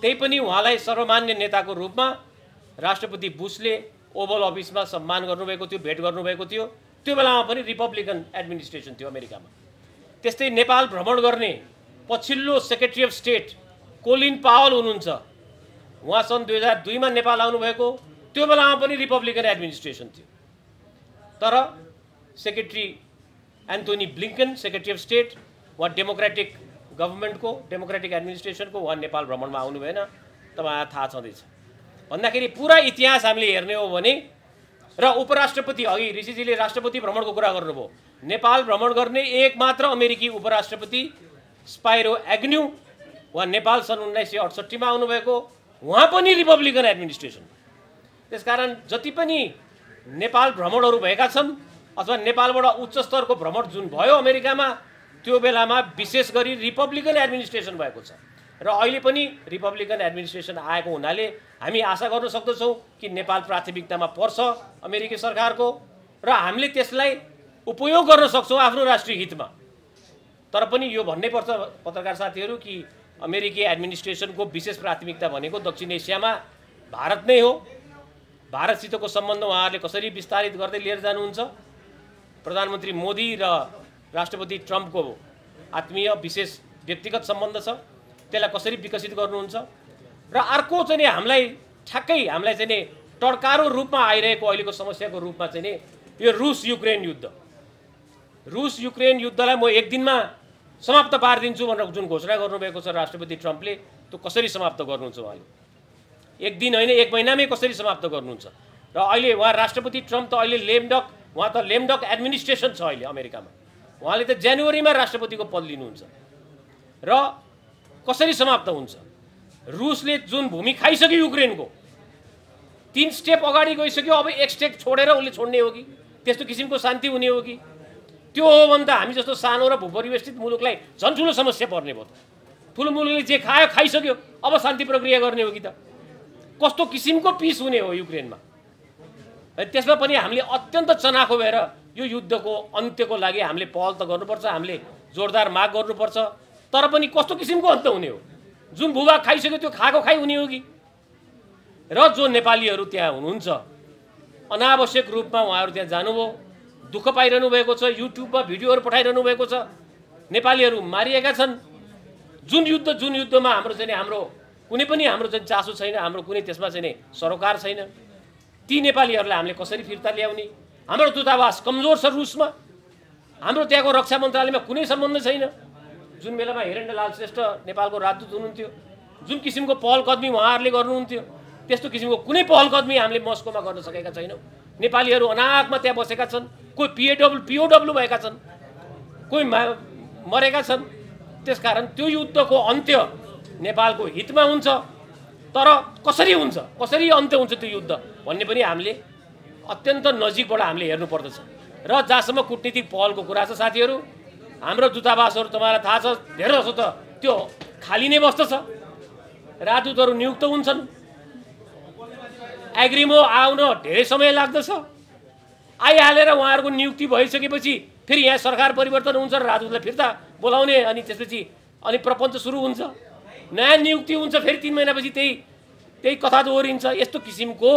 त्यही पनि उहाँलाई सर्वमान्य नेताको रूपमा राष्ट्रपति बुसले ओभल अफिसमा सम्मान गर्नुभएको थियो भेट गर्नुभएको थियो। त्यो बेलामा पनि रिपब्लिकन एडमिनिस्ट्रेसन थियो अमेरिकामा। त्यस्तै नेपाल भ्रमण गर्ने पछिल्लो secretary of state Colin Powell हुनुहुन्छ। उहाँ सन् दुई हजार दुईमा नेपाल आउनुभएको। त्यो बेलामा पनि रिपब्लिकन एडमिनिस्ट्रेसन थियो। तर secretary Anthony Blinken secretary of state उहाँ डेमोक्रेटिक गभर्मेन्टको डेमोक्रेटिक एडमिनिस्ट्रेसनको उहाँ नेपाल भ्रमणमा आउनु भएन। तपाईँलाई थाहा छँदैछ। भन्दाखेरि पुरा इतिहास हामीले हेर्ने हो भने र उपराष्ट्रपति अघि ऋषिजीले राष्ट्रपति भ्रमणको कुरा गर्नुभयो। नेपाल भ्रमण गर्ने एक मात्र अमेरिकी उपराष्ट्रपति स्पाइरो एग्न्यू उहाँ नेपाल सन् उन्नाइस सय अडसट्ठीमा आउनुभएको। उहाँ पनि रिपब्लिकन एडमिनिस्ट्रेसन त्यसकारण जति पनि नेपाल भ्रमणहरू भएका छन् अथवा नेपालबाट उच्च स्तरको भ्रमण जुन भयो अमेरिकामा त्यो बेलामा विशेष गरी रिपब्लिकन एडमिनिस्ट्रेसन भएको छ। र अहिले पनि रिपब्लिकन एडमिनिस्ट्रेसन आएको हुनाले हामी आशा गर्न सक्दछौँ कि नेपाल प्राथमिकतामा पर्छ अमेरिकी सरकारको र हामीले त्यसलाई उपयोग गर्न सक्छौँ आफ्नो राष्ट्रिय हितमा। तर पनि यो भन्नै पर्छ पत्रकार साथीहरू कि अमेरिकी एडमिनिस्ट्रेसनको विशेष प्राथमिकता भनेको दक्षिण एसियामा भारत नै हो। भारतसितको सम्बन्ध उहाँहरूले कसरी विस्तारित गर्दै लिएर जानुहुन्छ? प्रधानमन्त्री मोदी र राष्ट्रपति ट्रम्पको आत्मीय विशेष व्यक्तिगत सम्बन्ध छ। त्यसलाई कसरी विकसित गर्नुहुन्छ? र अर्को चाहिँ हामीलाई ठ्याक्कै हामीलाई चाहिँ नि टड्कारो रूपमा आइरहेको अहिलेको समस्याको रूपमा चाहिँ नि यो रुस युक्रेन युद्ध। रुस युक्रेन युद्धलाई म एक दिनमा समाप्त पारिदिन्छु भनेर जुन घोषणा गर्नुभएको छ राष्ट्रपति ट्रम्पले त्यो कसरी समाप्त गर्नुहुन्छ उहाँले? एक दिन होइन एक महिनामै कसरी समाप्त गर्नुहुन्छ? र अहिले उहाँ राष्ट्रपति ट्रम्प त अहिले लेमडक उहाँ त लेमडक एडमिनिस्ट्रेसन छ अहिले अमेरिकामा। उहाँले त जनवरीमा राष्ट्रपतिको पद लिनुहुन्छ। र कसरी समाप्त हुन्छ? रुसले जुन भूमि खाइसक्यो युक्रेनको तिन स्टेप अगाडि गइसक्यो अब एक स्टेप छोडेर उसले छोड्ने हो कि? त्यस्तो किसिमको शान्ति हुने हो कि? त्यो हो भने त हामी जस्तो सानो र भूपरिवेष्टित मुलुकलाई झन् ठुलो समस्या पर्ने भयो। त ठुलो मुलुकले जे खायो खाइसक्यो अब शान्ति प्रक्रिया गर्ने हो कि त? कस्तो किसिमको पिस हुने हो युक्रेनमा? त्यसमा पनि हामीले अत्यन्त चनाखो भएर यो युद्धको अन्त्यको लागि हामीले पहल त गर्नुपर्छ हामीले जोरदार माग गर्नुपर्छ तर पनि कस्तो किसिमको अन्त हुने हो? जुन भूभाग खाइसक्यो त्यो खाएको खाइ हुने हो कि? र जो नेपालीहरू त्यहाँ हुनुहुन्छ अनावश्यक रूपमा उहाँहरू त्यहाँ जानुभयो दुःख पाइरहनु भएको छ युट्युबमा भिडियोहरू पठाइरहनु भएको छ नेपालीहरू मारिएका छन्। जुन युद्ध जुन युद्धमा हाम्रो चाहिँ हाम्रो कुनै पनि हाम्रो चाहिँ चासो छैन हाम्रो कुनै त्यसमा चाहिँ नि सरोकार छैन। ती नेपालीहरूलाई हामीले कसरी फिर्ता ल्याउने? हाम्रो दूतावास कमजोर छ रुसमा। हाम्रो त्यहाँको रक्षा मन्त्रालयमा कुनै सम्बन्ध छैन। जुन बेलामा हिरण्यलाल श्रेष्ठ नेपालको राजदूत हुनुहुन्थ्यो जुन किसिमको पहल कदमी उहाँहरूले गर्नुहुन्थ्यो त्यस्तो किसिमको कुनै पहल कदमी हामीले मस्कोमा गर्न सकेका छैनौँ। नेपालीहरू अनाथमा त्यहाँ बसेका छन् कोही पिएडब्लु पिओडब्लु भएका छन् कोही मरेका छन्। त्यसकारण त्यो युद्धको अन्त्य नेपालको हितमा हुन्छ तर कसरी हुन्छ? कसरी अन्त्य हुन्छ त्यो युद्ध? भन्ने पनि हामीले अत्यन्त नजिकबाट हामीले हेर्नु पर्दछ र जहाँसम्म कुटनीतिक पहलको कुरा छ साथीहरू हाम्रो दूतावासहरू तपाईँलाई थाहा छ धेरै जसो त त्यो खाली नै बस्दछ। राजदूतहरू नियुक्त हुन्छन्। एग्रिमो आउन धेरै समय लाग्दछ। आइहालेर उहाँहरूको नियुक्ति भइसकेपछि फेरि यहाँ सरकार परिवर्तन हुन्छ र राजदूतलाई फिर्ता बोलाउने अनि त्यसपछि अनि प्रपञ्च सुरु हुन्छ। नयाँ नियुक्ति हुन्छ फेरि तिन महिनापछि त्यही त्यही कथा दोहोरिन्छ। यस्तो किसिमको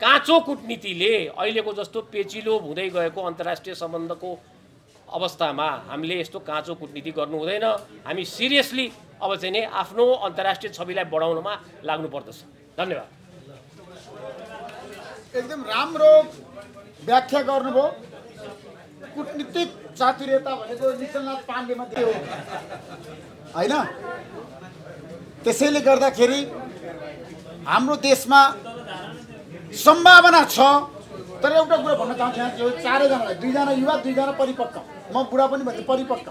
काँचो कुटनीतिले अहिलेको जस्तो पेचिलो हुँदै गएको अन्तर्राष्ट्रिय सम्बन्धको अवस्थामा हामीले यस्तो काँचो कुटनीति गर्नु हुँदैन। हामी सिरियसली अब चाहिँ नि आफ्नो अन्तर्राष्ट्रिय छविलाई बढाउनमा लाग्नुपर्दछ धन्यवाद।
एकदम राम्रो व्याख्या गर्नुभयो। कुटनीतिक चातुर्यता भनेको निचलनाथ पाण्डेमा होइन? त्यसैले गर्दाखेरि हाम्रो देशमा सम्भावना छ तर एउटा कुरो भन्न चाहन्छु यहाँ यो चारैजनालाई दुईजना युवा दुईजना परिपक्व। म बुढा पनि भन्छु परिपक्व।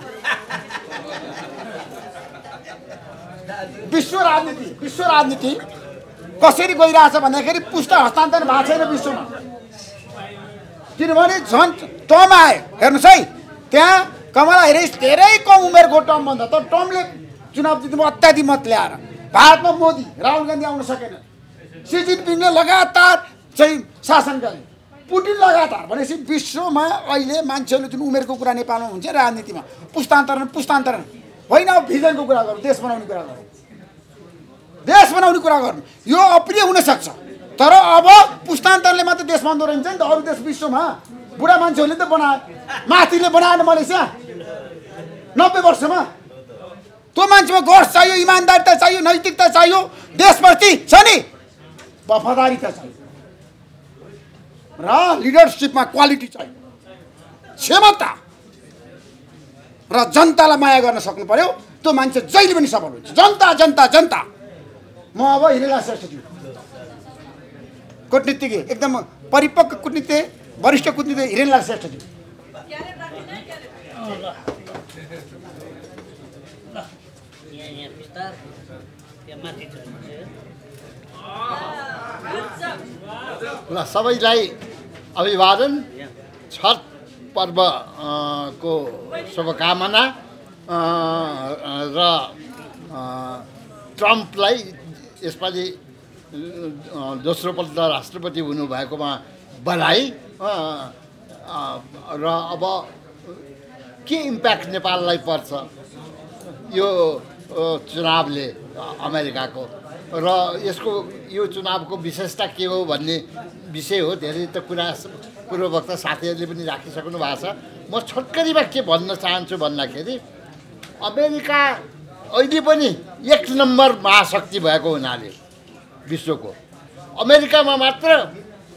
विश्व राजनीति विश्व राजनीति कसरी गइरहेछ भन्दाखेरि पुष्ट हस्तान्तरण भएको छैन विश्वमा। किनभने झन् टर्म आयो हेर्नुहोस् है त्यहाँ कमला हेरिस धेरै कम उमेरको टर्मभन्दा तर टर्मले चुनाव जित्नु अत्याधिक मत ल्याएर। भारतमा मोदी राहुल गान्धी आउन सकेन सी जिनपिङले लगातार चाहिँ शासन गरे। पुटिन लगातार भनेपछि विश्वमा अहिले मान्छेहरूले जुन उमेरको कुरा नेपालमा हुन्छ राजनीतिमा पुस्तान्तरण पुस्तान्तरण होइन अब भिजनको कुरा गरौँ देश बनाउने कुरा गरौँ। देश बनाउने कुरा गर्नु यो अप्रिय हुनसक्छ। तर अब पुस्तान्तरले मात्र देश बन्दो रहन्छ नि त अरू देश विश्वमा बुढा मान्छेहरूले त बनाए। माथिले बनाएन मलेसिया नब्बे वर्षमा। त्यो मान्छेमा गर्स चाहियो इमान्दारिता चाहियो नैतिकता चाहियो देशप्रति छ नि। वफादारिता चाहियो। र लिडरसिपमा क्वालिटी चाहियो। क्षमता। र जनतालाई माया गर्न सक्नु पर्यो त्यो मान्छे जहिले पनि सफल हुन्छ। जनता जनता जनता। म अब हिरेला श्रेष्ठज्यू कुटनीतिज्ञ एकदम परिपक्व कुटनीति वरिष्ठ कुटनीति हिरेनलाल श्रेष्ठज्यू
ल सबैलाई अभिवादन। छठ पर्व अ, को शुभकामना र ट्रम्पलाई यसपालि दोस्रोपल्ट राष्ट्रपति हुनुभएकोमा बधाई र अब के इम्प्याक्ट नेपाललाई पर्छ? यो चुनावले अमेरिकाको। र यसको यो चुनावको विशेषता के हो भन्ने विषय हो धेरै त कुरा पूर्ववक्ता साथीहरूले पनि राखिसक्नु भएको छ। म छोटकरीमा के भन्न चाहन्छु भन्दाखेरि अमेरिका अहिले पनि एक नम्बर महाशक्ति भएको हुनाले विश्वको। अमेरिकामा मात्र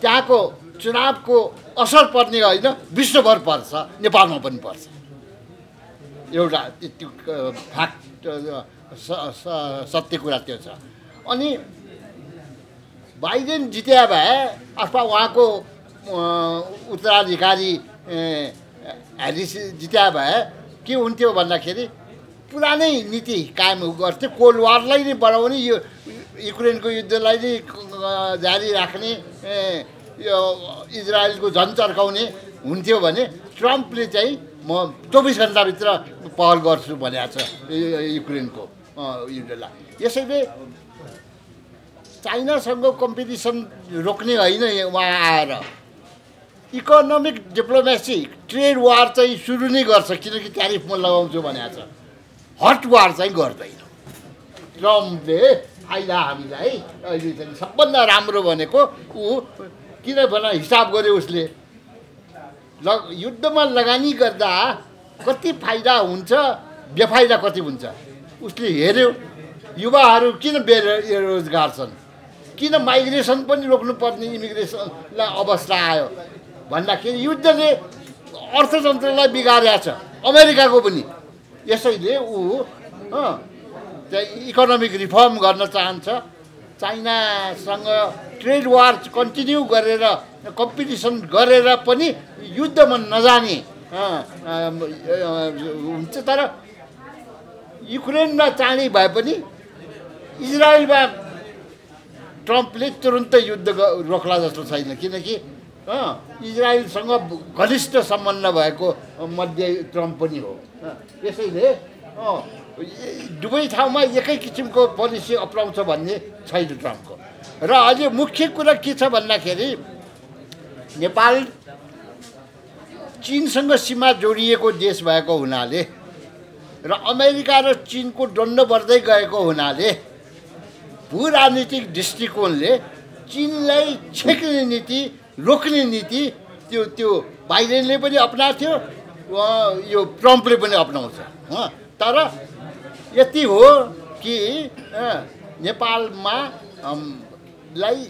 त्यहाँको चुनावको असर पर्ने होइन विश्वभर पर्छ नेपालमा पनि पर्छ। एउटा त्यो फ्याक्ट सत्य कुरा त्यो छ। अनि बाइडेन जित्या भए अथवा उहाँको उत्तराधिकारी ह्यारिस जित्या भए के हुन्थ्यो भन्दाखेरि पुरानै नीति कायम गर्थ्यो। कोल्ड वारलाई नै बढाउने यो युक्रेनको युद्धलाई नै जारी राख्ने यो इजरायलको झन् चर्काउने हुन्थ्यो भने ट्रम्पले चाहिँ म चौबिस घन्टाभित्र पहल गर्छु भनेको छ युक्रेनको युद्धलाई। यसैले चाइनासँग कम्पिटिसन रोक्ने होइन उहाँ आएर। इकोनोमिक डिप्लोमेसी ट्रेड वार चाहिँ सुरु नै गर्छ किनकि ट्यारिफ म लगाउँछु भनेको छ। हट वार चाहिँ गर्दैन। ट्रम्पले फाइदा हामीलाई अहिले चाहिँ सबभन्दा राम्रो भनेको ऊ किन भन हिसाब गर्यो उसले। ल युद्धमा लगानी गर्दा कति फाइदा हुन्छ बेफाइदा कति हुन्छ? उसले हेऱ्यो युवाहरू किन बेरोजगार छन्? किन माइग्रेसन पनि रोक्नुपर्ने इमिग्रेसनलाई अवस्था आयो? भन्दाखेरि युद्धले अर्थतन्त्रलाई बिगारेको छ अमेरिकाको पनि। यसैले ऊ चाहिँ इकोनोमिक रिफर्म गर्न चाहन्छ। चाइनासँग ट्रेड वार कन्टिन्यू गरेर कम्पिटिसन गरेर पनि युद्धमा नजाने हुन्छ तर युक्रेनमा चाँडै भए पनि इजरायलमा ट्रम्पले तुरुन्तै युद्ध रोक्ला जस्तो छैन। किनकि इजरायलसँग घनिष्ठ सम्बन्ध भएको मध्ये ट्रम्प पनि हो। अँ, यसैले अँ, ए- दुवै ठाउँमा एकै किसिमको पोलिसी अप्नाउँछ भन्ने छैन ट्रम्पको र अझै मुख्य कुरा के छ भन्दाखेरि नेपाल चिनसँग सीमा जोडिएको देश भएको हुनाले र अमेरिका र चिनको द्वन्द बढ्दै गएको हुनाले भू राजनीतिक दृष्टिकोणले चिनलाई छेक्ने नीति रोक्ने नीति त्यो त्यो बाइडेनले पनि अप्नाएको थियो यो ट्रम्पले पनि अप्नाउँछ तर यति हो कि नेपालमा लाई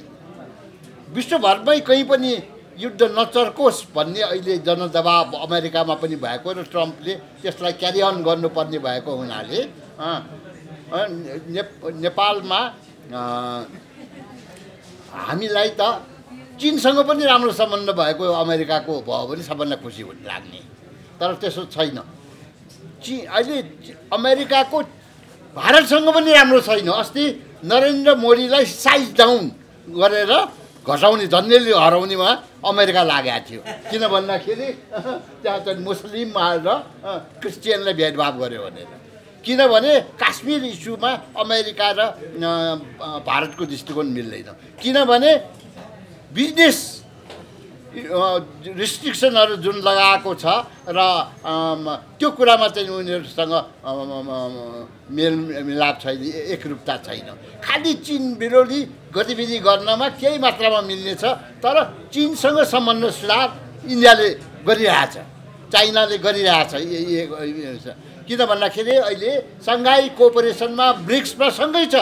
विश्वभरमै कहीँ पनि युद्ध नचर्कोस् भन्ने अहिले जनदबाव अमेरिकामा पनि भएको र ट्रम्पले त्यसलाई क्यारी अन गर्नुपर्ने भएको हुनाले ने नेपालमा हामीलाई त चिनसँग पनि राम्रो सम्बन्ध भएको अमेरिकाको भयो भने सबभन्दा खुसी लाग्ने तर त्यसो छैन। चि अहिले अमेरिकाको भारतसँग पनि राम्रो छैन। अस्ति नरेन्द्र मोदीलाई साइज डाउन गरेर घटाउने झन्डेले हराउनेमा अमेरिका लागेको थियो। किन भन्दाखेरि त्यहाँ चाहिँ मुस्लिम र क्रिस्चियनलाई भेदभाव गर्यो भनेर। किनभने काश्मीर इस्युमा अमेरिका र भारतको दृष्टिकोण मिल्दैन। किनभने बिजनेस रिस्ट्रिक्सनहरू जुन लगाएको छ र त्यो कुरामा चाहिँ उनीहरूसँग मेल मिलाप छैन एकरूपता छैन। खालि चिन विरोधी गतिविधि गर्नमा केही मात्रामा मिल्नेछ तर चिनसँग सम्बन्ध सुधार इन्डियाले गरिरहेछ चाइनाले गरिरहेछ किन भन्दाखेरि अहिले सङ्घाई कोअपरेसनमा ब्रिक्समा सँगै छ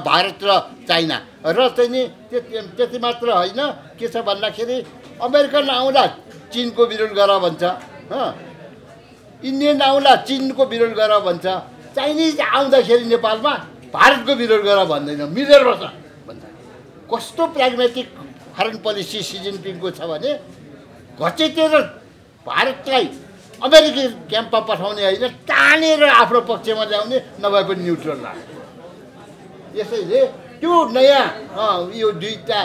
भारत र चाइना। र चाहिँ नि त्यति मात्र होइन के छ भन्दाखेरि अमेरिकन आउँदा चिनको विरोध गर भन्छ इन्डियन आउँदा चिनको विरोध गर भन्छ। चाइनिज आउँदाखेरि नेपालमा भारतको विरोध गर भन्दैन मिलेर बस भन्छ। कस्तो प्र्याग्मेटिक फरेन पोलिसी सी छ भने घचेटेर भारतलाई अमेरिकी क्याम्पमा पठाउने होइन तानेर आफ्नो पक्षमा ल्याउने नभए पनि न्युट्रल राख्ने यसैले त्यो नयाँ यो दुईवटा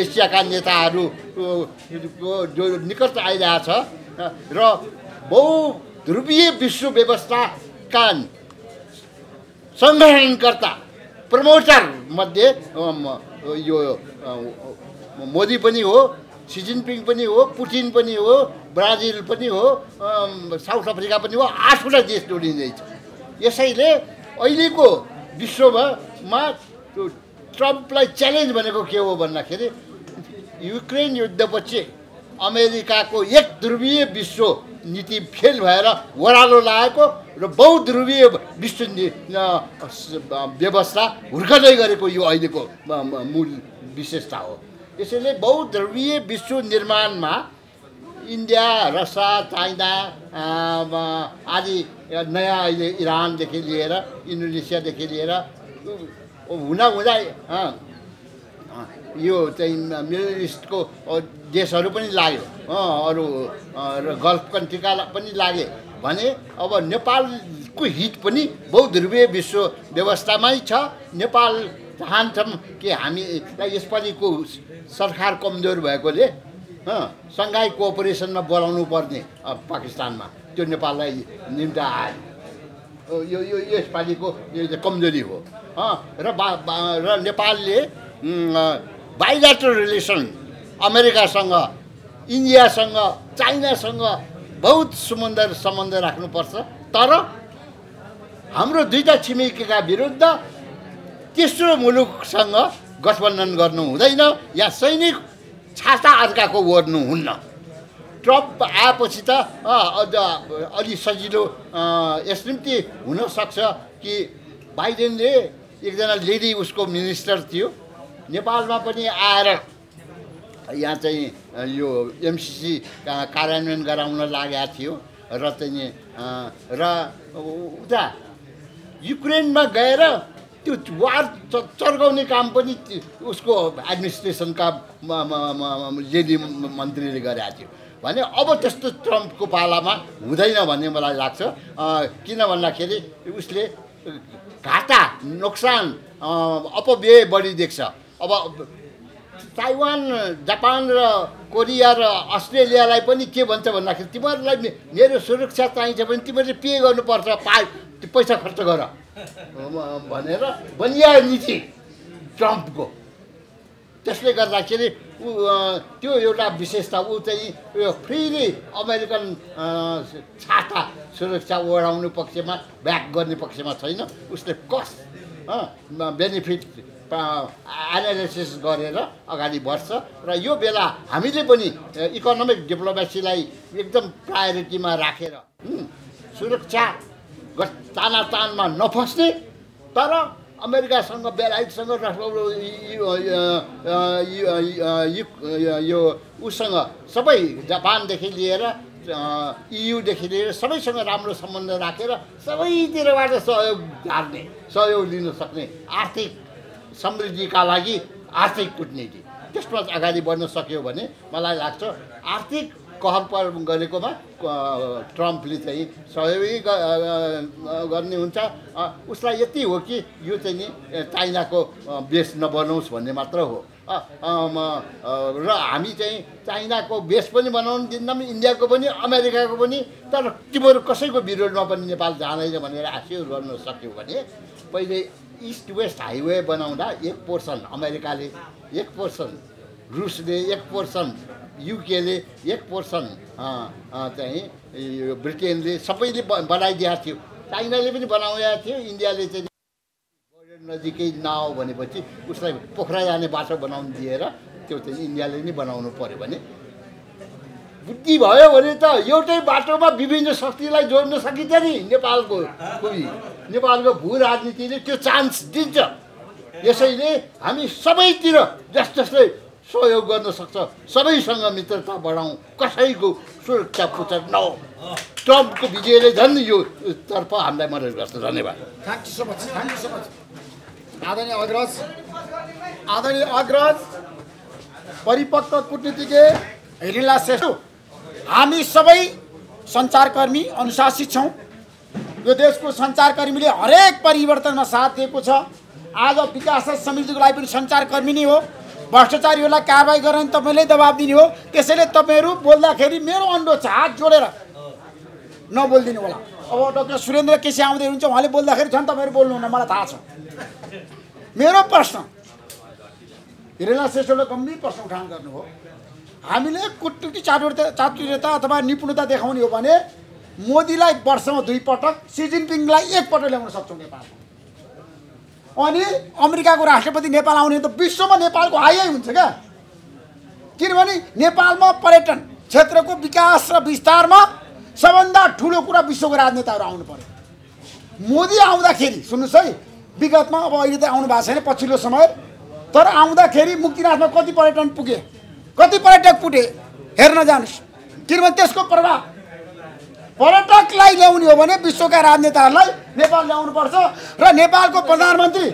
एसियाका नेताहरू जो निकट आइरहेछ र बहुध्रुवीय विश्व व्यवस्थाका सङ्ग्रहणकर्ता प्रमोटर मध्ये अम, यो मोदी पनि हो सी जिनपिङ पनि हो पुटिन पनि हो ब्राजिल पनि हो साउथ अफ्रिका पनि हो आठवटा देश जोडिँदैछ। यसैले अहिलेको विश्वमा त्यो ट्रम्पलाई च्यालेन्ज भनेको के हो भन्दाखेरि युक्रेन युद्धपछि अमेरिकाको एक ध्रुवीय विश्व नीति फेल भएर ओह्रालो लागेको र बहुध्रुवीय विश्व व्यवस्था हुर्कदै गरेको यो अहिलेको मूल विशेषता हो। यसैले बहुध्रुवीय विश्व निर्माणमा इन्डिया रसिया चाइना आदि नयाँ अहिले इरानदेखि लिएर इन्डोनेसियादेखि लिएर हुँदा हुँदा यो चाहिँ मिडल इस्टको देशहरू पनि लाग्यो अरू गल्फ कन्ट्रीका पनि लागे भने अब नेपालको हित पनि बहुध्रुवीय विश्व व्यवस्थामै छ। नेपाल चाहन्छौँ कि हामीलाई यसपालिको सरकार कमजोर भएकोले सङ्घाई कोअपरेसनमा बोलाउनु पर्ने पाकिस्तानमा। त्यो नेपाललाई निम्त आयो यो यो यसपालिको कमजोरी हो। र बा र नेपालले बाइलेटरल रिलेसन अमेरिकासँग इन्डियासँग चाइनासँग बहुत सुमन्दर सम्बन्ध राख्नुपर्छ। तर हाम्रो दुईवटा छिमेकीका विरुद्ध तेस्रो मुलुकसँग गठबन्धन गर्नु हुँदैन। या सैनिक छाता अर्काको ओर्नु हुन्न। ट्रम्प आएपछि त अझ अलि सजिलो यस निम्ति हुनसक्छ कि बाइडेनले एकजना लेडी उसको मिनिस्टर थियो। नेपालमा पनि आएर यहाँ चाहिँ यो एमसिसी कार्यान्वयन गराउन लागेको थियो र चाहिँ र उता युक्रेनमा गएर त्यो वार चर्काउने काम पनि उसको एडमिनिस्ट्रेसनका लेडी मन्त्रीले गरेको थियो। भने अब त्यस्तो ट्रम्पको पालामा हुँदैन भन्ने मलाई लाग्छ। किन भन्दाखेरि उसले घाटा नोक्सान अपव्यय बढी देख्छ। अब ताइवान जापान र कोरिया र अस्ट्रेलियालाई पनि के भन्छ भन्दाखेरि तिमीहरूलाई मेरो सुरक्षा चाहिन्छ भने तिमीहरूले पे गर्नुपर्छ। पा पैसा खर्च गर। भनेर बलिया नीति। ट्रम्पको। त्यसले गर्दाखेरि ऊ त्यो एउटा विशेषता ऊ चाहिँ यो फ्रिली अमेरिकन छाता सुरक्षा ओढाउने पक्षमा ब्याक गर्ने पक्षमा छैन। उसले कस्ट बेनिफिट एनालिसिस गरेर अगाडि बढ्छ। र यो बेला हामीले पनि इकोनोमिक डिप्लोमेसीलाई एकदम प्रायोरिटीमा राखेर सुरक्षा तानातानमा नफस्ने तर अमेरिकासँग बेलायतसँग यो उसँग सबै जापानदेखि लिएर इयुदेखि लिएर सबैसँग राम्रो सम्बन्ध राखेर सबैतिरबाट सहयोग झार्ने सहयोग लिन सक्ने आर्थिक समृद्धिका लागि आर्थिक कुटनीति। त्यसमा अगाडि बढ्न सक्यो भने मलाई लाग्छ आर्थिक कहल पर गरेकोमा ट्रम्पले चाहिँ सहयोग गर्ने हुन्छ। उसलाई यति हो कि यो चाहिँ नि चाइनाको बेस नबनाओस् भन्ने मात्र हो। र हामी चाहिँ चाइनाको बेस पनि बनाउनु दिन्नौँ इन्डियाको पनि अमेरिकाको पनि तर तिमीहरू कसैको विरोधमा पनि नेपाल जाँदैन भनेर आशय गर्न सक्यो भने पहिले इस्ट वेस्ट हाइवे बनाउँदा एक पोर्सन अमेरिकाले एक पोर्सन रुसले एक पोर्सन युकेले एक पोर्सन चाहिँ यो ब्रिटेनले सबैले बनाइदिएको थियो। चाइनाले पनि बनाउँदै थियो इन्डियाले चाहिँ बोर्डर नजिकै नआऊ भनेपछि उसलाई पोखरा जाने बाटो बनाउनु दिएर त्यो चाहिँ इन्डियाले नै बनाउनु पऱ्यो भने। बुद्धि भयो भने त एउटै बाटोमा विभिन्न शक्तिलाई जोड्न सकिन्छ नि नेपालको खुबी। नेपालको भू राजनीतिले त्यो चान्स दिन्छ। यसैले हामी सबैतिर जस जसले सहयोग गर्न सक्छ। सबैसँग मित्रता बढाउँ कसैको सुरक्षा पुच्छर नहो। ट्रम्पको विजयले झन् यो तर्फ हामीलाई मद्दत गर्छ। धन्यवाद।
Thank you so much thank you so much आदरणीय अग्रज आदरणीय अग्रज परिपक्व कुटनीतिज्ञ हिरिला श्रेष्ठ हामी सबै सञ्चारकर्मी अनुशासित छौँ। यो देशको सञ्चारकर्मीले हरेक परिवर्तनमा साथ दिएको छ। आज विकास र समृद्धिको लागि पनि सञ्चारकर्मी नै हो। भ्रष्टाचारीहरूलाई कारवाही गर्न तपाईँले दबाब दिने हो। त्यसैले तपाईँहरू बोल्दाखेरि मेरो अनुरोध छ हात जोडेर नबोलिदिनु होला। अब डक्टर सुरेन्द्र केसी आउँदै हुनुहुन्छ उहाँले बोल्दाखेरि झन् तपाईँहरू बोल्नुहुन्न मलाई थाहा छ। मेरो प्रश्न हिरेला श्रेष्ठले गम्भीर प्रश्न उठान गर्नु हो। हामीले कुटनीति चातुर्यता चातुर्यता अथवा निपुणता देखाउने हो भने मोदीलाई वर्षमा दुई पटक सी जिनपिङलाई एकपटक ल्याउन सक्छौँ नेपालमा। अनि अमेरिकाको राष्ट्रपति नेपाल आउने त विश्वमा नेपालको हाई हुन्छ क्या। किनभने नेपालमा पर्यटन क्षेत्रको विकास र विस्तारमा सबभन्दा ठुलो कुरा विश्वको राजनेताहरू आउनु पर्यो। मोदी आउँदाखेरि सुन्नुहोस् है विगतमा अब अहिले त आउनु भएको छैन पछिल्लो समय तर आउँदाखेरि मुक्तिनाथमा कति पर्यटन पुगे कति पर्यटक पुगे हेर्न जानुहोस्। किनभने त्यसको प्रभाव पर्यटकलाई ल्याउने हो भने विश्वका राजनेताहरूलाई नेपाल ल्याउनुपर्छ र नेपालको प्रधानमन्त्री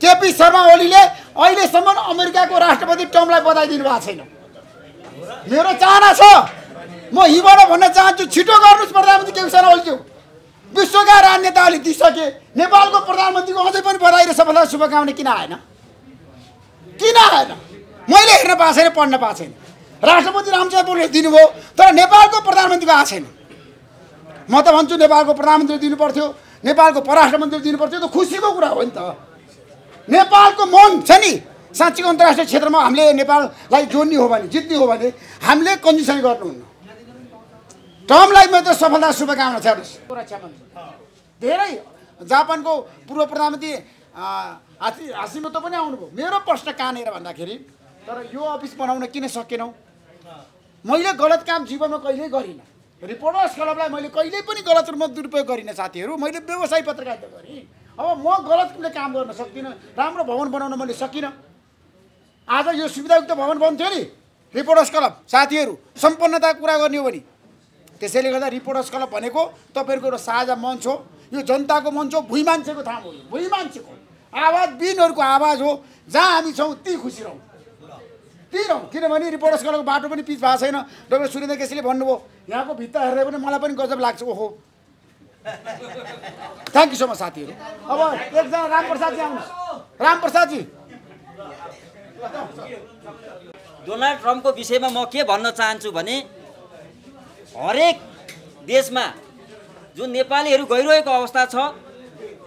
केपी शर्मा ओलीले अहिलेसम्म अमेरिकाको राष्ट्रपति ट्रम्पलाई बधाई दिनुभएको छैन। मेरो चाहना छ। म यहीँबाट भन्न चाहन्छु छिटो गर्नुहोस् प्रधानमन्त्री केपी शर्मा ओलीज्यू। विश्वका राजनेताहरूले दिइसके नेपालको प्रधानमन्त्रीको अझै पनि बधाई र सफलता शुभकामना किन आएन? किन आएन? मैले हेर्न पाएको छैन पढ्न पाएको छैन। राष्ट्रपति रामचन्द्र दिनुभयो तर नेपालको प्रधानमन्त्रीको आएको छैन। म त भन्छु नेपालको प्रधानमन्त्री दिनु पर्थ्यो नेपालको परराष्ट्र मन्त्री दिनु पर्थ्यो त खुसीको कुरा हो नि त। नेपालको मन छ नि साँच्चीको अन्तर्राष्ट्रिय क्षेत्रमा हामीले नेपाललाई जोड्ने हो भने जित्ने हो भने हामीले कन्डिसन गर्नुहुन्न। टर्मलाई मात्र सफलता शुभकामना छ धेरै जापानको पूर्व प्रधानमन्त्री हासी हासिमोतो पनि आउनुभयो। मेरो प्रश्न कहाँनिर भन्दाखेरि तर यो अफिस बनाउन किन सकेनौँ? मैले गलत काम जीवनमा कहिल्यै गरिनँ। रिपोर्टर्स क्लबलाई मैले कहिल्यै पनि गलत रूपमा दुरुपयोग गरिनँ साथीहरू। मैले व्यवसाय पत्रकारिता गरेँ। अब म गलत किसिमले काम गर्न सक्दिनँ राम्रो भवन बनाउन मैले सकिनँ। आज यो सुविधायुक्त भवन बन्थ्यो नि रिपोर्टर्स क्लब साथीहरू सम्पन्नता कुरा गर्ने हो भने। त्यसैले गर्दा रिपोर्टर्स क्लब भनेको तपाईँहरूको एउटा साझा मञ्च हो। यो जनताको मञ्च हो भुइँ मान्छेको ठाउँ हो भुइँ मान्छेको। आवाज बिनहरूको आवाज हो। जहाँ हामी छौँ ती खुसी रहौँ त्यही किनभने रिपोर्टर्स क्लबको बाटो पनि पिच भएको छैन। डक्टर सुरेन्द्र केसीले भन्नुभयो यहाँको भित्ता हेर्दा पनि मलाई पनि गजब लाग्छ। ओहो। थ्याङ्क यू सो मच साथीहरू। अब एकजना रामप्रसादजी आउनुहोस्। रामप्रसादजी
डोनाल्ड ट्रम्पको विषयमा म के भन्न चाहन्छु भने हरेक देशमा जुन नेपालीहरू गइरहेको अवस्था छ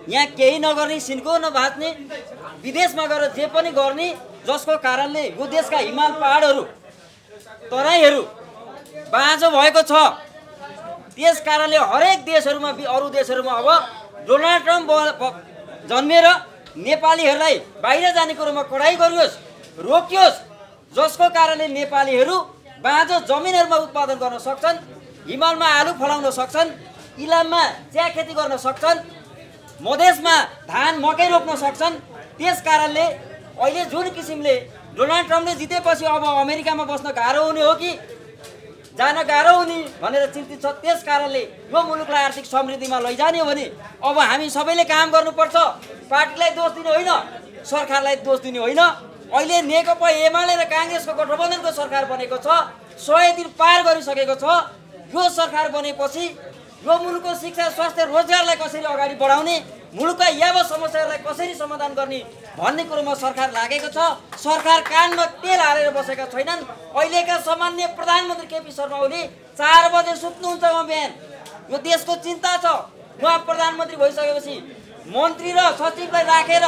यहाँ केही नगर्ने सिन्को नभाच्ने विदेशमा गएर जे पनि गर्ने जसको कारणले यो देशका हिमाल पहाडहरू तराईहरू बाँझो भएको छ। त्यस कारणले हरेक देशहरूमा अरू देशहरूमा अब डोनाल्ड ट्रम्प जन्मेर नेपालीहरूलाई बाहिर जाने कुरोमा कडाइ गरियोस् रोकियोस् जसको कारणले नेपालीहरू बाँझो जमिनहरूमा उत्पादन गर्न सक्छन् हिमालमा आलु फलाउन सक्छन् इलाममा चिया खेती गर्न सक्छन् मधेसमा धान मकै रोप्न सक्छन्। त्यस कारणले अहिले जुन किसिमले डोनाल्ड ट्रम्पले जितेपछि अब अमेरिकामा बस्न गाह्रो हुने हो कि? जान गाह्रो हुने भनेर चिन्तित छ त्यस कारणले यो मुलुकलाई आर्थिक समृद्धिमा लैजाने हो भने अब हामी सबैले काम गर्नुपर्छ। पार्टीलाई दोष दिने होइन सरकारलाई दोष दिने होइन। अहिले नेकपा एमाले र काङ्ग्रेसको गठबन्धनको सरकार बनेको छ सय दिन पार गरिसकेको छ। यो सरकार बनेपछि यो मुलुकको शिक्षा स्वास्थ्य रोजगारलाई कसरी अगाडि बढाउने मुलुकका यावत समस्याहरूलाई कसरी समाधान गर्ने भन्ने कुरोमा सरकार लागेको छ। सरकार कानमा तेल हालेर बसेका छैनन्। अहिलेका सामान्य प्रधानमन्त्री केपी शर्मा ओली चार बजे सुत्नुहुन्छ उहाँ बिहान। यो देशको चिन्ता छ। उहाँ प्रधानमन्त्री भइसकेपछि मन्त्री र सचिवलाई राखेर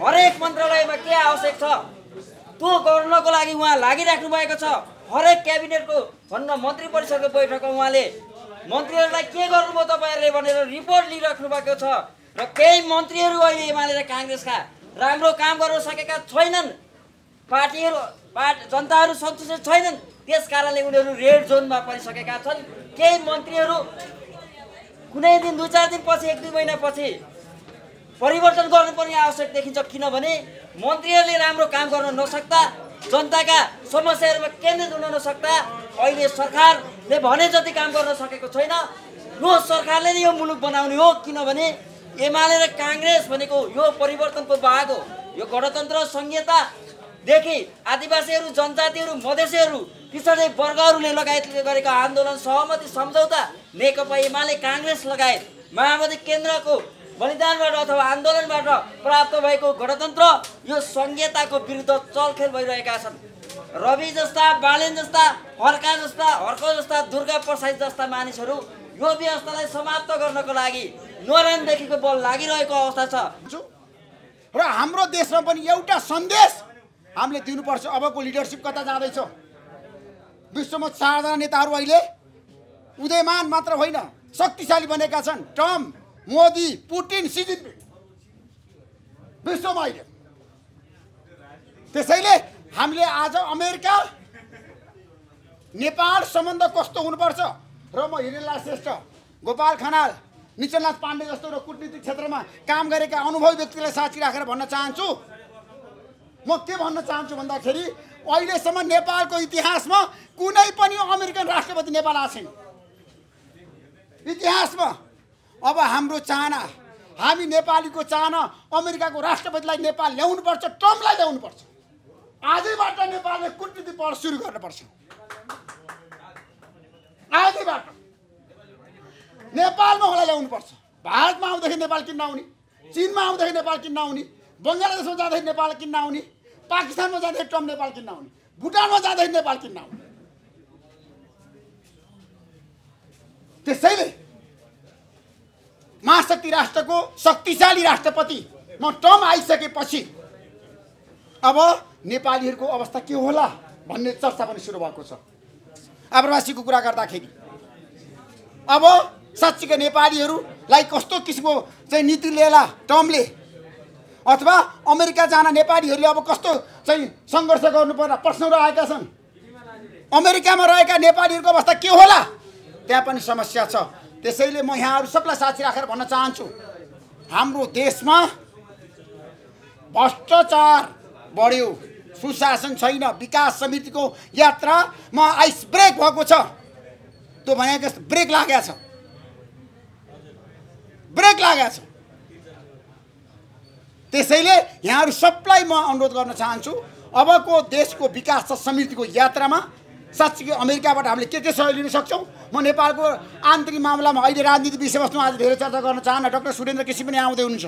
हरेक मन्त्रालयमा के आवश्यक छ त्यो गर्नको लागि उहाँ लागिराख्नु भएको छ। हरेक क्याबिनेटको भन्न मन्त्री परिषदको बैठकमा उहाँले मन्त्रीहरूलाई के गर्नुभयो तपाईँहरूले भनेर रिपोर्ट लिइराख्नु भएको छ? र केही मन्त्रीहरू अहिले एमाले र काङ्ग्रेसका राम्रो काम गर्न सकेका छैनन्। पार्टीहरू पार्ट जनताहरू सन्तुष्ट छैनन्। त्यस कारणले उनीहरू रेड जोनमा परिसकेका छन्। केही मन्त्रीहरू कुनै दिन दुई चार दिनपछि एक दुई महिनापछि परिवर्तन गर्नुपर्ने आवश्यक देखिन्छ। किनभने मन्त्रीहरूले राम्रो काम गर्न नसक्दा जनताका समस्याहरूमा केन्द्रित हुन नसक्दा अहिले सरकारले भने जति काम गर्न सकेको छैन। यो सरकारले नै यो मुलुक बनाउने हो किनभने एमाले र काङ्ग्रेस भनेको यो परिवर्तनको भाग हो। यो गणतन्त्र संहितादेखि आदिवासीहरू जनजातिहरू मधेसीहरू पिछडे वर्गहरूले लगायत गरेका आन्दोलन सहमति सम्झौता नेकपा एमाले काङ्ग्रेस लगायत माओवादी केन्द्रको बलिदानबाट अथवा आन्दोलनबाट प्राप्त भएको गणतन्त्र यो संहिताको विरुद्ध चलखेल भइरहेका छन्। रवि जस्ता बालेन जस्ता हर्का जस्ता हर्क जस्ता दुर्गा प्रसाद जस्ता मानिसहरू यो व्यवस्थालाई समाप्त गर्नको लागि नोरानदेखिको बल लागिरहेको अवस्था छु।
र हाम्रो देशमा पनि एउटा सन्देश हामीले दिनुपर्छ। अबको लिडरसिप कता जाँदैछ? विश्वमा चारजना नेताहरू अहिले उदयमान मात्र होइन शक्तिशाली बनेका छन्। Trump Modi Putin Xi Jinping विश्वमा अहिले त्यसैले हामीले आज अमेरिका नेपाल सम्बन्ध कस्तो हुनुपर्छ र म हिरेनलाल श्रेष्ठ गोपाल खनाल निचलनाथ पाण्डे जस्तो र कुटनीतिक क्षेत्रमा काम गरेका अनुभवी व्यक्तिलाई साथी राखेर भन्न चाहन्छु म के भन्न चाहन्छु भन्दाखेरि अहिलेसम्म नेपालको इतिहासमा कुनै पनि अमेरिकन राष्ट्रपति नेपाल आएको छैन इतिहासमा अब हाम्रो चाहना हामी नेपालीको चाहना अमेरिकाको राष्ट्रपतिलाई नेपाल ल्याउनुपर्छ ट्रम्पलाई ल्याउनुपर्छ। आजैबाट नेपालले कुटनीति पढ सुरु गर्नुपर्छ। आजैबाट। नेपालमा होला ल्याउनुपर्छ। भारतमा आउँदाखेरि नेपाल किन्न आउने चिनमा आउँदाखेरि नेपाल किन्न आउने बङ्गलादेशमा जाँदाखेरि नेपाल किन्न आउने पाकिस्तानमा जाँदाखेरि ट्रम्प नेपाल किन्न आउने भुटानमा जाँदाखेरि नेपाल किन्न आउने। त्यसैले महाशक्ति राष्ट्रको शक्तिशाली राष्ट्रपति म ट्रम्प आइसकेपछि अब नेपालीहरूको अवस्था के होला भन्ने चर्चा पनि सुरु भएको छ। आप्रवासीको कुरा गर्दाखेरि अब साँच्चीको नेपालीहरूलाई कस्तो किसिमको चाहिँ नीति लिएला ट्रम्पले अथवा अमेरिका जान नेपालीहरूले अब कस्तो चाहिँ सङ्घर्ष गर्नुपर्ने प्रश्नहरू आएका छन्। अमेरिकामा रहेका नेपालीहरूको अवस्था के होला? त्यहाँ पनि समस्या छ। त्यसैले म यहाँहरू सबलाई साथी राखेर भन्न चाहन्छु। हाम्रो देशमा भ्रष्टाचार बढ्यो। सुशासन छैन विकास समितिको यात्रामा आइस ब्रेक भएको छ। त्यो भनेको जस्तो ब्रेक लागेको छ। ब्रेक लागेको छ। त्यसैले यहाँहरू सबलाई म अनुरोध गर्न चाहन्छु अबको देशको विकास र समृद्धिको यात्रामा साँच्चीकै अमेरिकाबाट हामीले के के सहयोग लिन सक्छौँ? म नेपालको आन्तरिक मामलामा अहिले राजनीति विषयवस्तुमा आज धेरै चर्चा गर्न चाहन्न। डक्टर सुरेन्द्र केसी पनि आउँदै हुनुहुन्छ।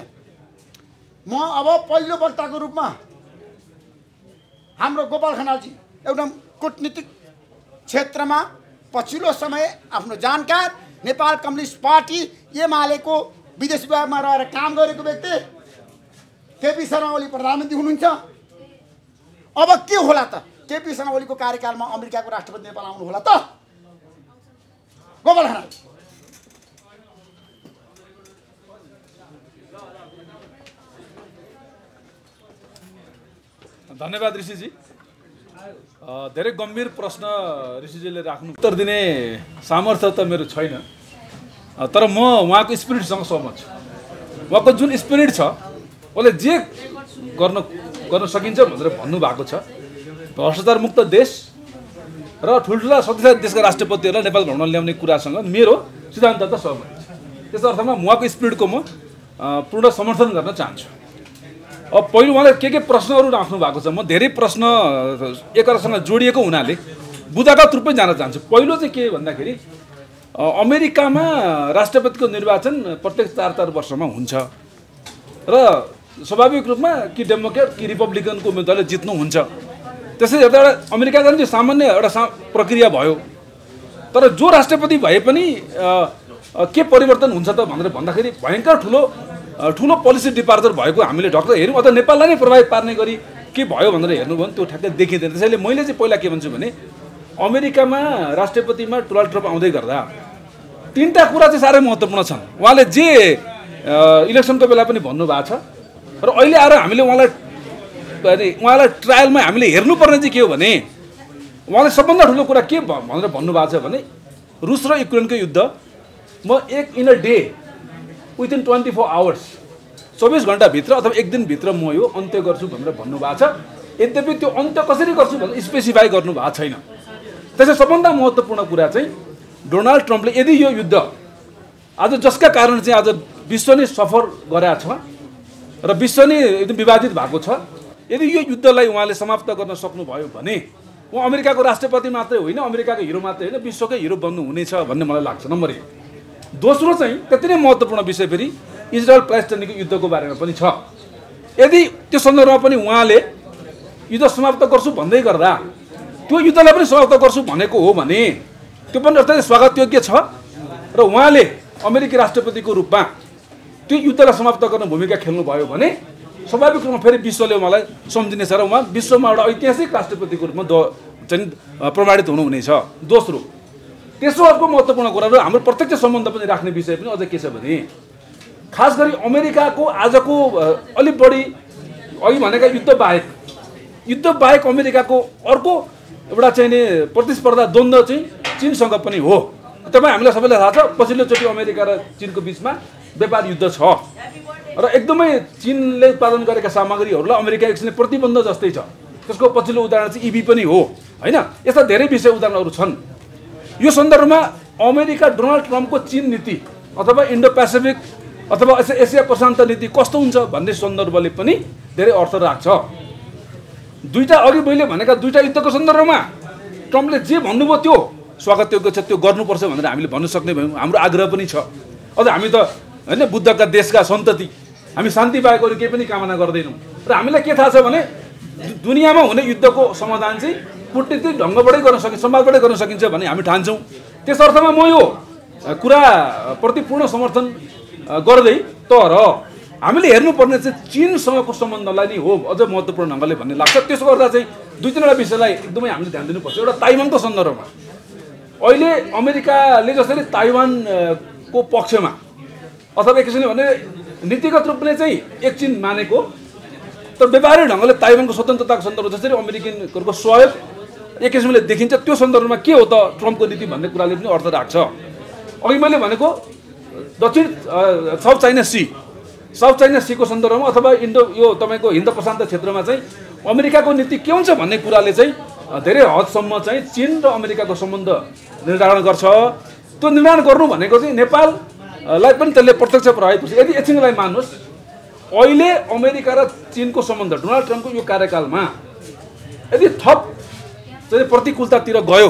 म अब पहिलो वक्ताको रूपमा हाम्रो गोपाल खनालजी एउटा कुटनीतिक क्षेत्रमा पछिल्लो समय आफ्नो जानकार नेपाल कम्युनिस्ट पार्टी एमालेको विदेश विभागमा रहेर काम गरेको व्यक्ति केपी शर्मा ओली प्रधानमन्त्री हुनुहुन्छ। अब के होला त? केपी ओलीको कार्यकालमा अमेरिकाको राष्ट्रपति नेपाल आउनु होला त। गोपाल खनाल
धन्यवाद ऋषिजी। धेरै गम्भीर प्रश्न ऋषिजीले राख्नु। उत्तर दिने सामर्थ्य त मेरो छैन। तर म उहाँको स्पिरिटसँग सहमत छु। उहाँको जुन स्पिरिट छ उसले जे गर्न गर्न सकिन्छ भनेर भन्नुभएको छ। भ्रष्टाचार मुक्त देश र ठुल्ठुला शक्तिशाली देशका राष्ट्रपतिहरूलाई नेपाल भ्रमण ल्याउने कुरासँग मेरो सिद्धान्त त छ। त्यस अर्थमा उहाँको स्पिरिटको म पूर्ण समर्थन गर्न चाहन्छु। अब पहिलो उहाँले के के प्रश्नहरू राख्नु भएको छ म धेरै प्रश्न एकअर्कासँग जोडिएको हुनाले बुदागत रूपमै जान चाहन्छु। पहिलो चाहिँ के भन्दाखेरि अमेरिकामा राष्ट्रपतिको निर्वाचन प्रत्येक चार चार वर्षमा हुन्छ र स्वाभाविक रूपमा कि डेमोक्रेट कि रिपब्लिकनको उम्मेदवारले जित्नुहुन्छ। त्यसै हेर्दा एउटा अमेरिकाको पनि त्यो सामान्य एउटा सा प्रक्रिया भयो। तर जो राष्ट्रपति भए पनि के परिवर्तन हुन्छ त भनेर भन्दाखेरि भयङ्कर ठुलो ठुलो पोलिसी डिपार्चर भएको हामीले ढक्क हेऱ्यौँ। अथवा नेपाललाई नै प्रभावित पार्ने गरी के भयो भनेर हेर्नु भयो भने त्यो ठ्याक्कै देखिँदैन। त्यसैले मैले चाहिँ पहिला के भन्छु भने अमेरिकामा राष्ट्रपतिमा डोनाल्ड ट्रम्प आउँदै गर्दा तिनवटा कुरा चाहिँ साह्रै महत्त्वपूर्ण छन्। उहाँले जे इलेक्सनको बेला पनि भन्नुभएको छ। र अहिले आएर हामीले उहाँलाई उहाँलाई ट्रायलमा हामीले हेर्नुपर्ने चाहिँ के हो भने उहाँले सबभन्दा ठुलो कुरा के भनेर भन्नुभएको छ भने रुस र युक्रेनको युद्ध म एक in a day within twenty four hours चौबिस घन्टाभित्र अथवा एक दिनभित्र म यो अन्त्य गर्छु भनेर भन्नुभएको छ। यद्यपि त्यो अन्त्य कसरी गर्छु भनेर स्पेसिफाई गर्नु भएको छैन त्यसै सबभन्दा महत्त्वपूर्ण कुरा चाहिँ डोनाल्ड ट्रम्पले यदि यो युद्ध आज जसका कारण चाहिँ आज विश्व नै सफर गरेका छ र विश्व नै एकदम विवादित भएको छ यदि यो युद्धलाई उहाँले समाप्त गर्न सक्नुभयो भने उहाँ अमेरिकाको राष्ट्रपति मात्रै होइन अमेरिकाको हिरो मात्रै होइन विश्वकै हिरो बन्नु हुनेछ भन्ने मलाई लाग्छ नम्बर एक। दोस्रो चाहिँ त्यति नै महत्त्वपूर्ण विषय फेरि इजरायल प्यालेस्टाइनको युद्धको बारेमा पनि छ। यदि त्यो सन्दर्भमा पनि उहाँले युद्ध समाप्त गर्छु भन्दै गर्दा त्यो युद्धलाई पनि समाप्त गर्छु भनेको हो भने त्यो पनि अत्यन्तै स्वागतयोग्य छ। र उहाँले अमेरिकी राष्ट्रपतिको रूपमा त्यो युद्धलाई समाप्त गर्न भूमिका खेल्नुभयो भने स्वाभाविक रूपमा फेरि विश्वले उहाँलाई सम्झिनेछ र उहाँ विश्वमा एउटा ऐतिहासिक राष्ट्रपतिको रूपमा द चाहिँ प्रमाणित हुनुहुनेछ दोस्रो तेस्रो अर्को महत्त्वपूर्ण कुरा र हाम्रो प्रत्यक्ष सम्बन्ध पनि राख्ने विषय पनि अझ के छ भने खास गरी अमेरिकाको आजको अलिक बढी अघि भनेका युद्ध बाहेक युद्ध बाहेक अमेरिकाको अर्को एउटा चाहिँ नि प्रतिस्पर्धा द्वन्द्व चाहिँ चिनसँग पनि हो तपाईँ हामीलाई सबैलाई थाहा छ पछिल्लोचोटि अमेरिका र चिनको बिचमा व्यापार युद्ध छ। र एकदमै चिनले उत्पादन गरेका सामग्रीहरूलाई अमेरिका एकछिन प्रतिबन्ध जस्तै छ। त्यसको पछिल्लो उदाहरण चाहिँ इबी पनि हो होइन? यस्ता धेरै विषय उदाहरणहरू छन्। यो सन्दर्भमा अमेरिका डोनाल्ड ट्रम्पको चिन नीति अथवा इन्डो पेसिफिक अथवा एस- एसिया प्रशान्त नीति कस्तो हुन्छ भन्ने सन्दर्भले पनि धेरै अर्थ राख्छ। दुईवटा अघि मैले भनेका दुईवटा युद्धको सन्दर्भमा ट्रम्पले जे भन्नुभयो त्यो स्वागतयोग्य छ त्यो गर्नुपर्छ भनेर हामीले भन्न सक्ने भयौँ। हाम्रो आग्रह पनि छ। अझ हामी त होइन बुद्धका देशका सन्तति। हामी शान्ति पाएको अरू केही पनि कामना गर्दैनौँ। र हामीलाई के थाहा छ भने दुनियाँमा हुने युद्धको समाधान चाहिँ कुटनीतिक ढङ्गबाटै गर्न सकिन्छ संवादबाटै गर्न सकिन्छ भन्ने हामी ठान्छौँ। त्यस अर्थमा म यो अ, कुरा प्रति पूर्ण समर्थन गर्दै तर हामीले हेर्नुपर्ने चाहिँ चिनसँगको सम्बन्धलाई नै हो अझ महत्त्वपूर्ण ढङ्गले भन्ने लाग्छ। त्यसो गर्दा चाहिँ दुई तिनवटा विषयलाई एकदमै हामीले ध्यान दिनुपर्छ। एउटा ताइवानको सन्दर्भमा। अहिले अमेरिकाले जसरी ताइवान अ, को पक्षमा अथवा किसिमले भने नीतिगत रूपले चाहिँ एकछिन मानेको। तर व्यापारिक ढङ्गले ताइवानको स्वतन्त्रताको सन्दर्भ जसरी अमेरिकनहरूको सहयोग एक किसिमले देखिन्छ त्यो सन्दर्भमा के हो त ट्रम्पको नीति भन्ने कुराले पनि अर्थ राख्छ। अघि मैले भनेको दक्षिण South China Sea. South China सीको सन्दर्भमा अथवा इन्डो यो तपाईँको हिन्द प्रशान्त क्षेत्रमा चाहिँ अमेरिकाको नीति के हुन्छ भन्ने कुराले चाहिँ धेरै हदसम्म चाहिँ चिन र अमेरिकाको सम्बन्ध निर्धारण गर्छ। त्यो निर्धारण गर्नु भनेको चाहिँ नेपाललाई पनि त्यसले प्रत्यक्ष प्रभावित यदि एकछिनलाई मान्नुहोस् अहिले अमेरिका र चिनको सम्बन्ध डोनाल्ड ट्रम्पको यो कार्यकालमा यदि थप चाहिँ प्रतिकूलतातिर गयो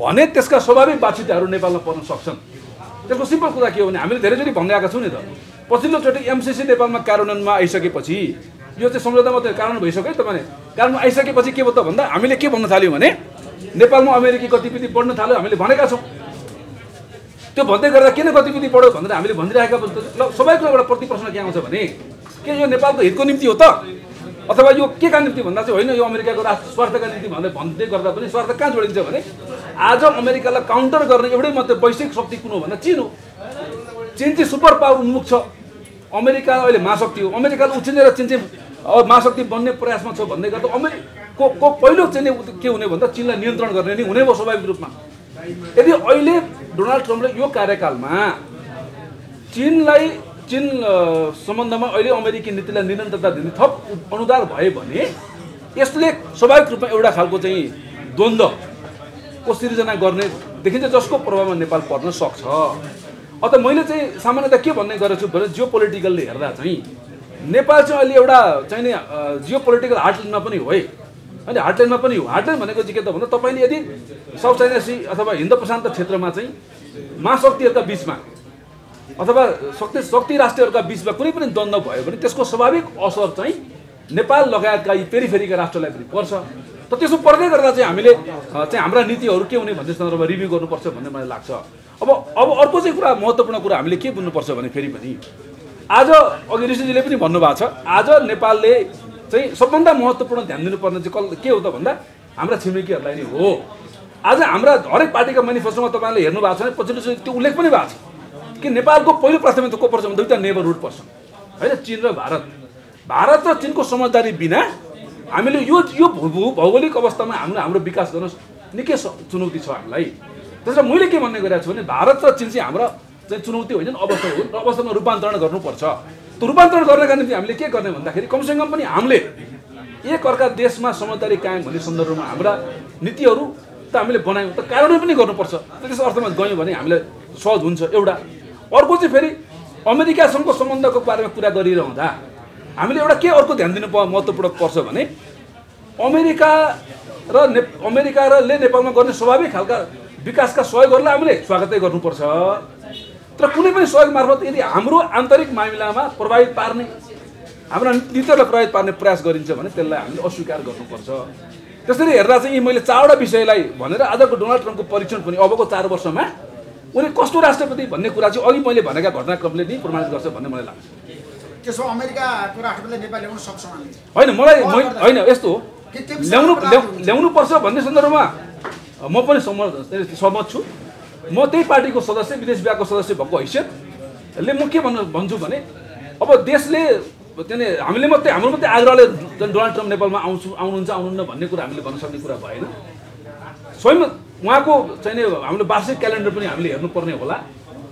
भने त्यसका स्वाभाविक बाछिटाहरू नेपालमा पर्न सक्छन्। त्यसको सिम्पल कुरा के हो भने हामीले धेरैचोटि भन्दै छौँ नि त। पछिल्लोचोटि एमसिसी नेपालमा कार्यान्वयनमा आइसकेपछि यो चाहिँ सम्झौतामा त कार्यान्वयन भइसक्यो तपाईँले। कार्यान्वयन आइसकेपछि के भयो त भन्दा हामीले के भन्न थाल्यौँ भने नेपालमा अमेरिकी गतिविधि बढ्न थाल्यो हामीले भनेका छौँ। त्यो भन्दै गर्दा किन गतिविधि बढ्यो भनेर हामीले भनिरहेका ल सबैको एउटा प्रति प्रश्न के आउँछ भने के यो नेपालको हितको निम्ति हो त? अथवा यो के का निम्ति भन्दा चाहिँ होइन यो अमेरिकाको राष्ट्र स्वार्थका निम्ति भनेर भन्दै गर्दा पनि स्वार्थ कहाँ जोडिन्छ भने आज अमेरिकालाई काउन्टर गर्ने एउटै मात्रै वैश्विक शक्ति कुन हो भन्दा चिन हो। चिन चाहिँ सुपर पावर उन्मुख छ। अमेरिका अहिले महाशक्ति हो। अमेरिकाले उछिनेर चिन चाहिँ महाशक्ति बन्ने प्रयासमा छ भन्दै गर्दा अमेरिको को पहिलो चाहिँ के हुने भन्दा चिनलाई नियन्त्रण गर्ने नै हुने भयो स्वाभाविक रूपमा। यदि अहिले डोनाल्ड ट्रम्पले यो कार्यकालमा चिनलाई चिन सम्बन्धमा अहिले अमेरिकी नीतिलाई निरन्तरता दिने थप अनुदार भयो भने यसले स्वाभाविक रूपमा एउटा खालको चाहिँ द्वन्द्वको सिर्जना गर्ने देखिन्छ जसको प्रभावमा नेपाल पर्न सक्छ। अत मैले चाहिँ सामान्यतः के भन्ने गरेको छु भने जियो पोलिटिकलले हेर्दा चाहिँ नेपाल चाहिँ अहिले एउटा चाहिँ नि जियो पोलिटिकल हार्टल्यान्डमा पनि हो होइन हार्टल्यान्डमा पनि हो। हार्टल्यान्ड भनेको चाहिँ के त भन्दा तपाईँले यदि साउथ चाइना सी अथवा हिन्द प्रशान्त क्षेत्रमा चाहिँ महाशक्तिहरूका बिचमा अथवा शक्ति शक्ति राष्ट्रहरूका बिचमा कुनै पनि द्वन्द्व भयो भने त्यसको स्वाभाविक असर चाहिँ नेपाल लगायतका यी पेरिफेरीका राष्ट्रलाई पनि पर्छ। त त्यसो पर्दै गर्दा चाहिँ हामीले चाहिँ हाम्रा नीतिहरू के हुने भन्ने सन्दर्भमा रिभ्यू गर्नुपर्छ भन्ने मलाई लाग्छ। अब अब अर्को चाहिँ कुरा महत्त्वपूर्ण कुरा हामीले के बुझ्नुपर्छ भने फेरि पनि आज अघि ऋषिजीले पनि भन्नुभएको छ आज नेपालले चाहिँ सबभन्दा महत्त्वपूर्ण ध्यान दिनुपर्ने चाहिँ कल के हो त भन्दा हाम्रा छिमेकीहरूलाई नै हो। आज हाम्रा हरेक पार्टीका मेनिफेस्टोमा तपाईँले हेर्नु भएको छ भने पछिल्लो त्यो उल्लेख पनि भएको छ कि नेपालको पहिलो प्राथमिकता को पर्छ भने दुईवटा नेबरहुड पर्छ। होइन चिन र भारत। भारत र चिनको समझदारी बिना हामीले यो यो भौगोलिक अवस्थामा हाम्रो हाम्रो विकास गर्न निकै चुनौती छ हामीलाई। त्यसमा मैले के भन्ने गरिरहेको छु भने भारत र चिन चाहिँ हाम्रो चाहिँ चुनौती होइन अवस्था हो अवस्थामा रूपान्तरण गर्नुपर्छ। त्यो रूपान्तरण गर्नका निम्ति हामीले के गर्ने भन्दाखेरि कमसेकम पनि हामीले एक अर्का देशमा समझदारी कायम भन्ने सन्दर्भमा हाम्रा नीतिहरू त हामीले बनायौँ त कार्यान्वयन पनि गर्नुपर्छ। त्यस अर्थमा गयौँ भने हामीलाई सहज हुन्छ एउटा। अर्को चाहिँ फेरि अमेरिकासँगको सम्बन्धको बारेमा कुरा गरिरहँदा हामीले एउटा के अर्को ध्यान दिनु महत्त्वपूर्ण पर्छ भने अमेरिका र ने अमेरिका र ले नेपालमा गर्ने स्वाभाविक खालका विकासका सहयोगहरूलाई हामीले स्वागतै गर्नुपर्छ। तर कुनै पनि सहयोग मार्फत यदि हाम्रो आन्तरिक मामिलामा प्रभावित पार्ने हाम्रा नीतिहरूलाई प्रभावित पार्ने प्रयास गरिन्छ भने त्यसलाई हामीले अस्वीकार गर्नुपर्छ। त्यसरी हेर्दा चाहिँ यी मैले चारवटा विषयलाई भनेर आजको डोनाल्ड ट्रम्पको परीक्षण पनि अबको चार वर्षमा उनी कस्तो राष्ट्रपति भन्ने कुरा चाहिँ अघि मैले भनेका घटनाक्रमले नै प्रमाणित गर्छ भन्ने मलाई लाग्छ।
त्यसो अमेरिकाको राष्ट्रपतिले नेपाल ल्याउन सक्छ
होइन मलाई होइन यस्तो हो। ल्याउनु
विषयमा
ल्याउ- ल्याउनु पर्छ भन्ने सन्दर्भमा म पनि सहमत सहमत छु। म त्यही पार्टीको सदस्य विदेश विभागको सदस्य भएको हैसियतले म के भन्नु भन्छु भने अब देशले त्यहाँनि हामीले मात्रै हाम्रो मात्रै आग्रहले डोनाल्ड ट्रम्प नेपालमा आउँछु आउनुहुन्छ आउनुहुन्न भन्ने कुरा हामीले भन्न सक्ने कुरा भएन। स्वयं उहाँको चाहिँ हाम्रो वार्षिक क्यालेन्डर पनि हामीले हेर्नुपर्ने होला।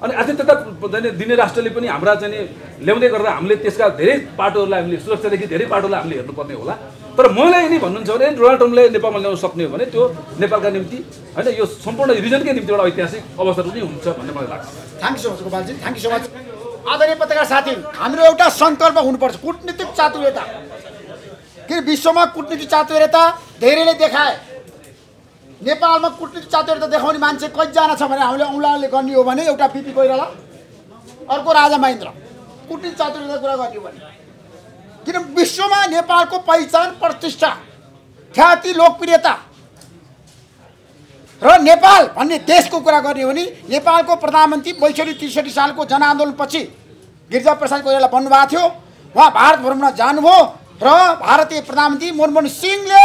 अनि अझै त्यता चाहिँ दिने राष्ट्रले पनि हाम्रा चाहिँ ल्याउँदै गर्दा हामीले त्यसका धेरै पाटोहरूलाई हामीले सुरक्षादेखि धेरै पाटोलाई हामीले हेर्नुपर्ने होला। तर मलाई यदि भन्नुहुन्छ भने डोनाल्ड ट्रम्पले नेपालमा ल्याउन सक्ने हो भने त्यो नेपालका निम्ति होइन यो सम्पूर्ण रिजनकै निम्ति एउटा ऐतिहासिक अवसर पनि हुन्छ भन्ने मलाई लाग्छ।
Thank you so much Gopalji thank you so much आदरणीय पत्रकार साथी हाम्रो एउटा सङ्कल्प हुनुपर्छ कुटनीतिक चातुर्यता। किन विश्वमा कुटनीतिक चातुर्यता धेरैले देखाए? नेपालमा कुटनीतिक चातुर्यता देखाउने मान्छे कतिजना छ भने हामीले औँलाले गर्ने हो भने एउटा पिपी कोइराला अर्को राजा महेन्द्र। कुटनीतिक चातुर्यता कुरा गर्ने हो भने। किन विश्वमा नेपालको पहिचान प्रतिष्ठा? ख्याति लोकप्रियता। र नेपाल भन्ने देशको कुरा गर्ने हो भने नेपालको प्रधानमन्त्री बैसठी त्रिसठी सालको जनआन्दोलनपछि गिरिजाप्रसाद कोइराला बन्नुभएको थियो। उहाँ भारत भ्रमण जानुभयो र भारतीय प्रधानमन्त्री मनमोहन सिंहले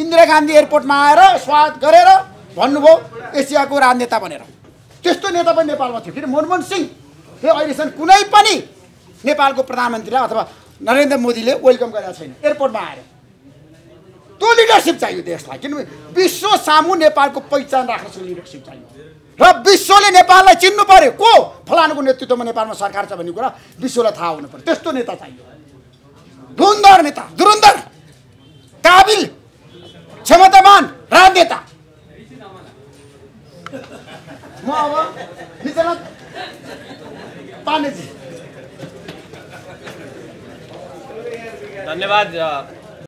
इन्दिरा गान्धी एयरपोर्टमा आएर स्वागत गरेर भन्नुभयो एसियाको राजनेता भनेर त्यस्तो नेता पनि नेपालमा थियो। किन मनमोहन सिंहले अहिलेसम्म कुनै पनि नेपालको प्रधानमन्त्रीलाई अथवा नरेन्द्र मोदीले वेलकम गरेका छैन। एयरपोर्टमा आएर। त्यो लिडरसिप चाहियो देशलाई। किनभने विश्व सामु नेपालको पहिचान राख्न सक्ने लिडरसिप चाहियो। र विश्वले नेपाललाई चिन्नु पर्यो। को? फलानुको नेतृत्वमा नेपालमा सरकार छ भन्ने कुरा विश्वलाई थाहा हुनु पर्यो। त्यस्तो नेता चाहियो। धुन्धर नेता धुरन्धर काबिल क्षमतावान राजनेता। म अब पाण्डेजी
धन्यवाद अ,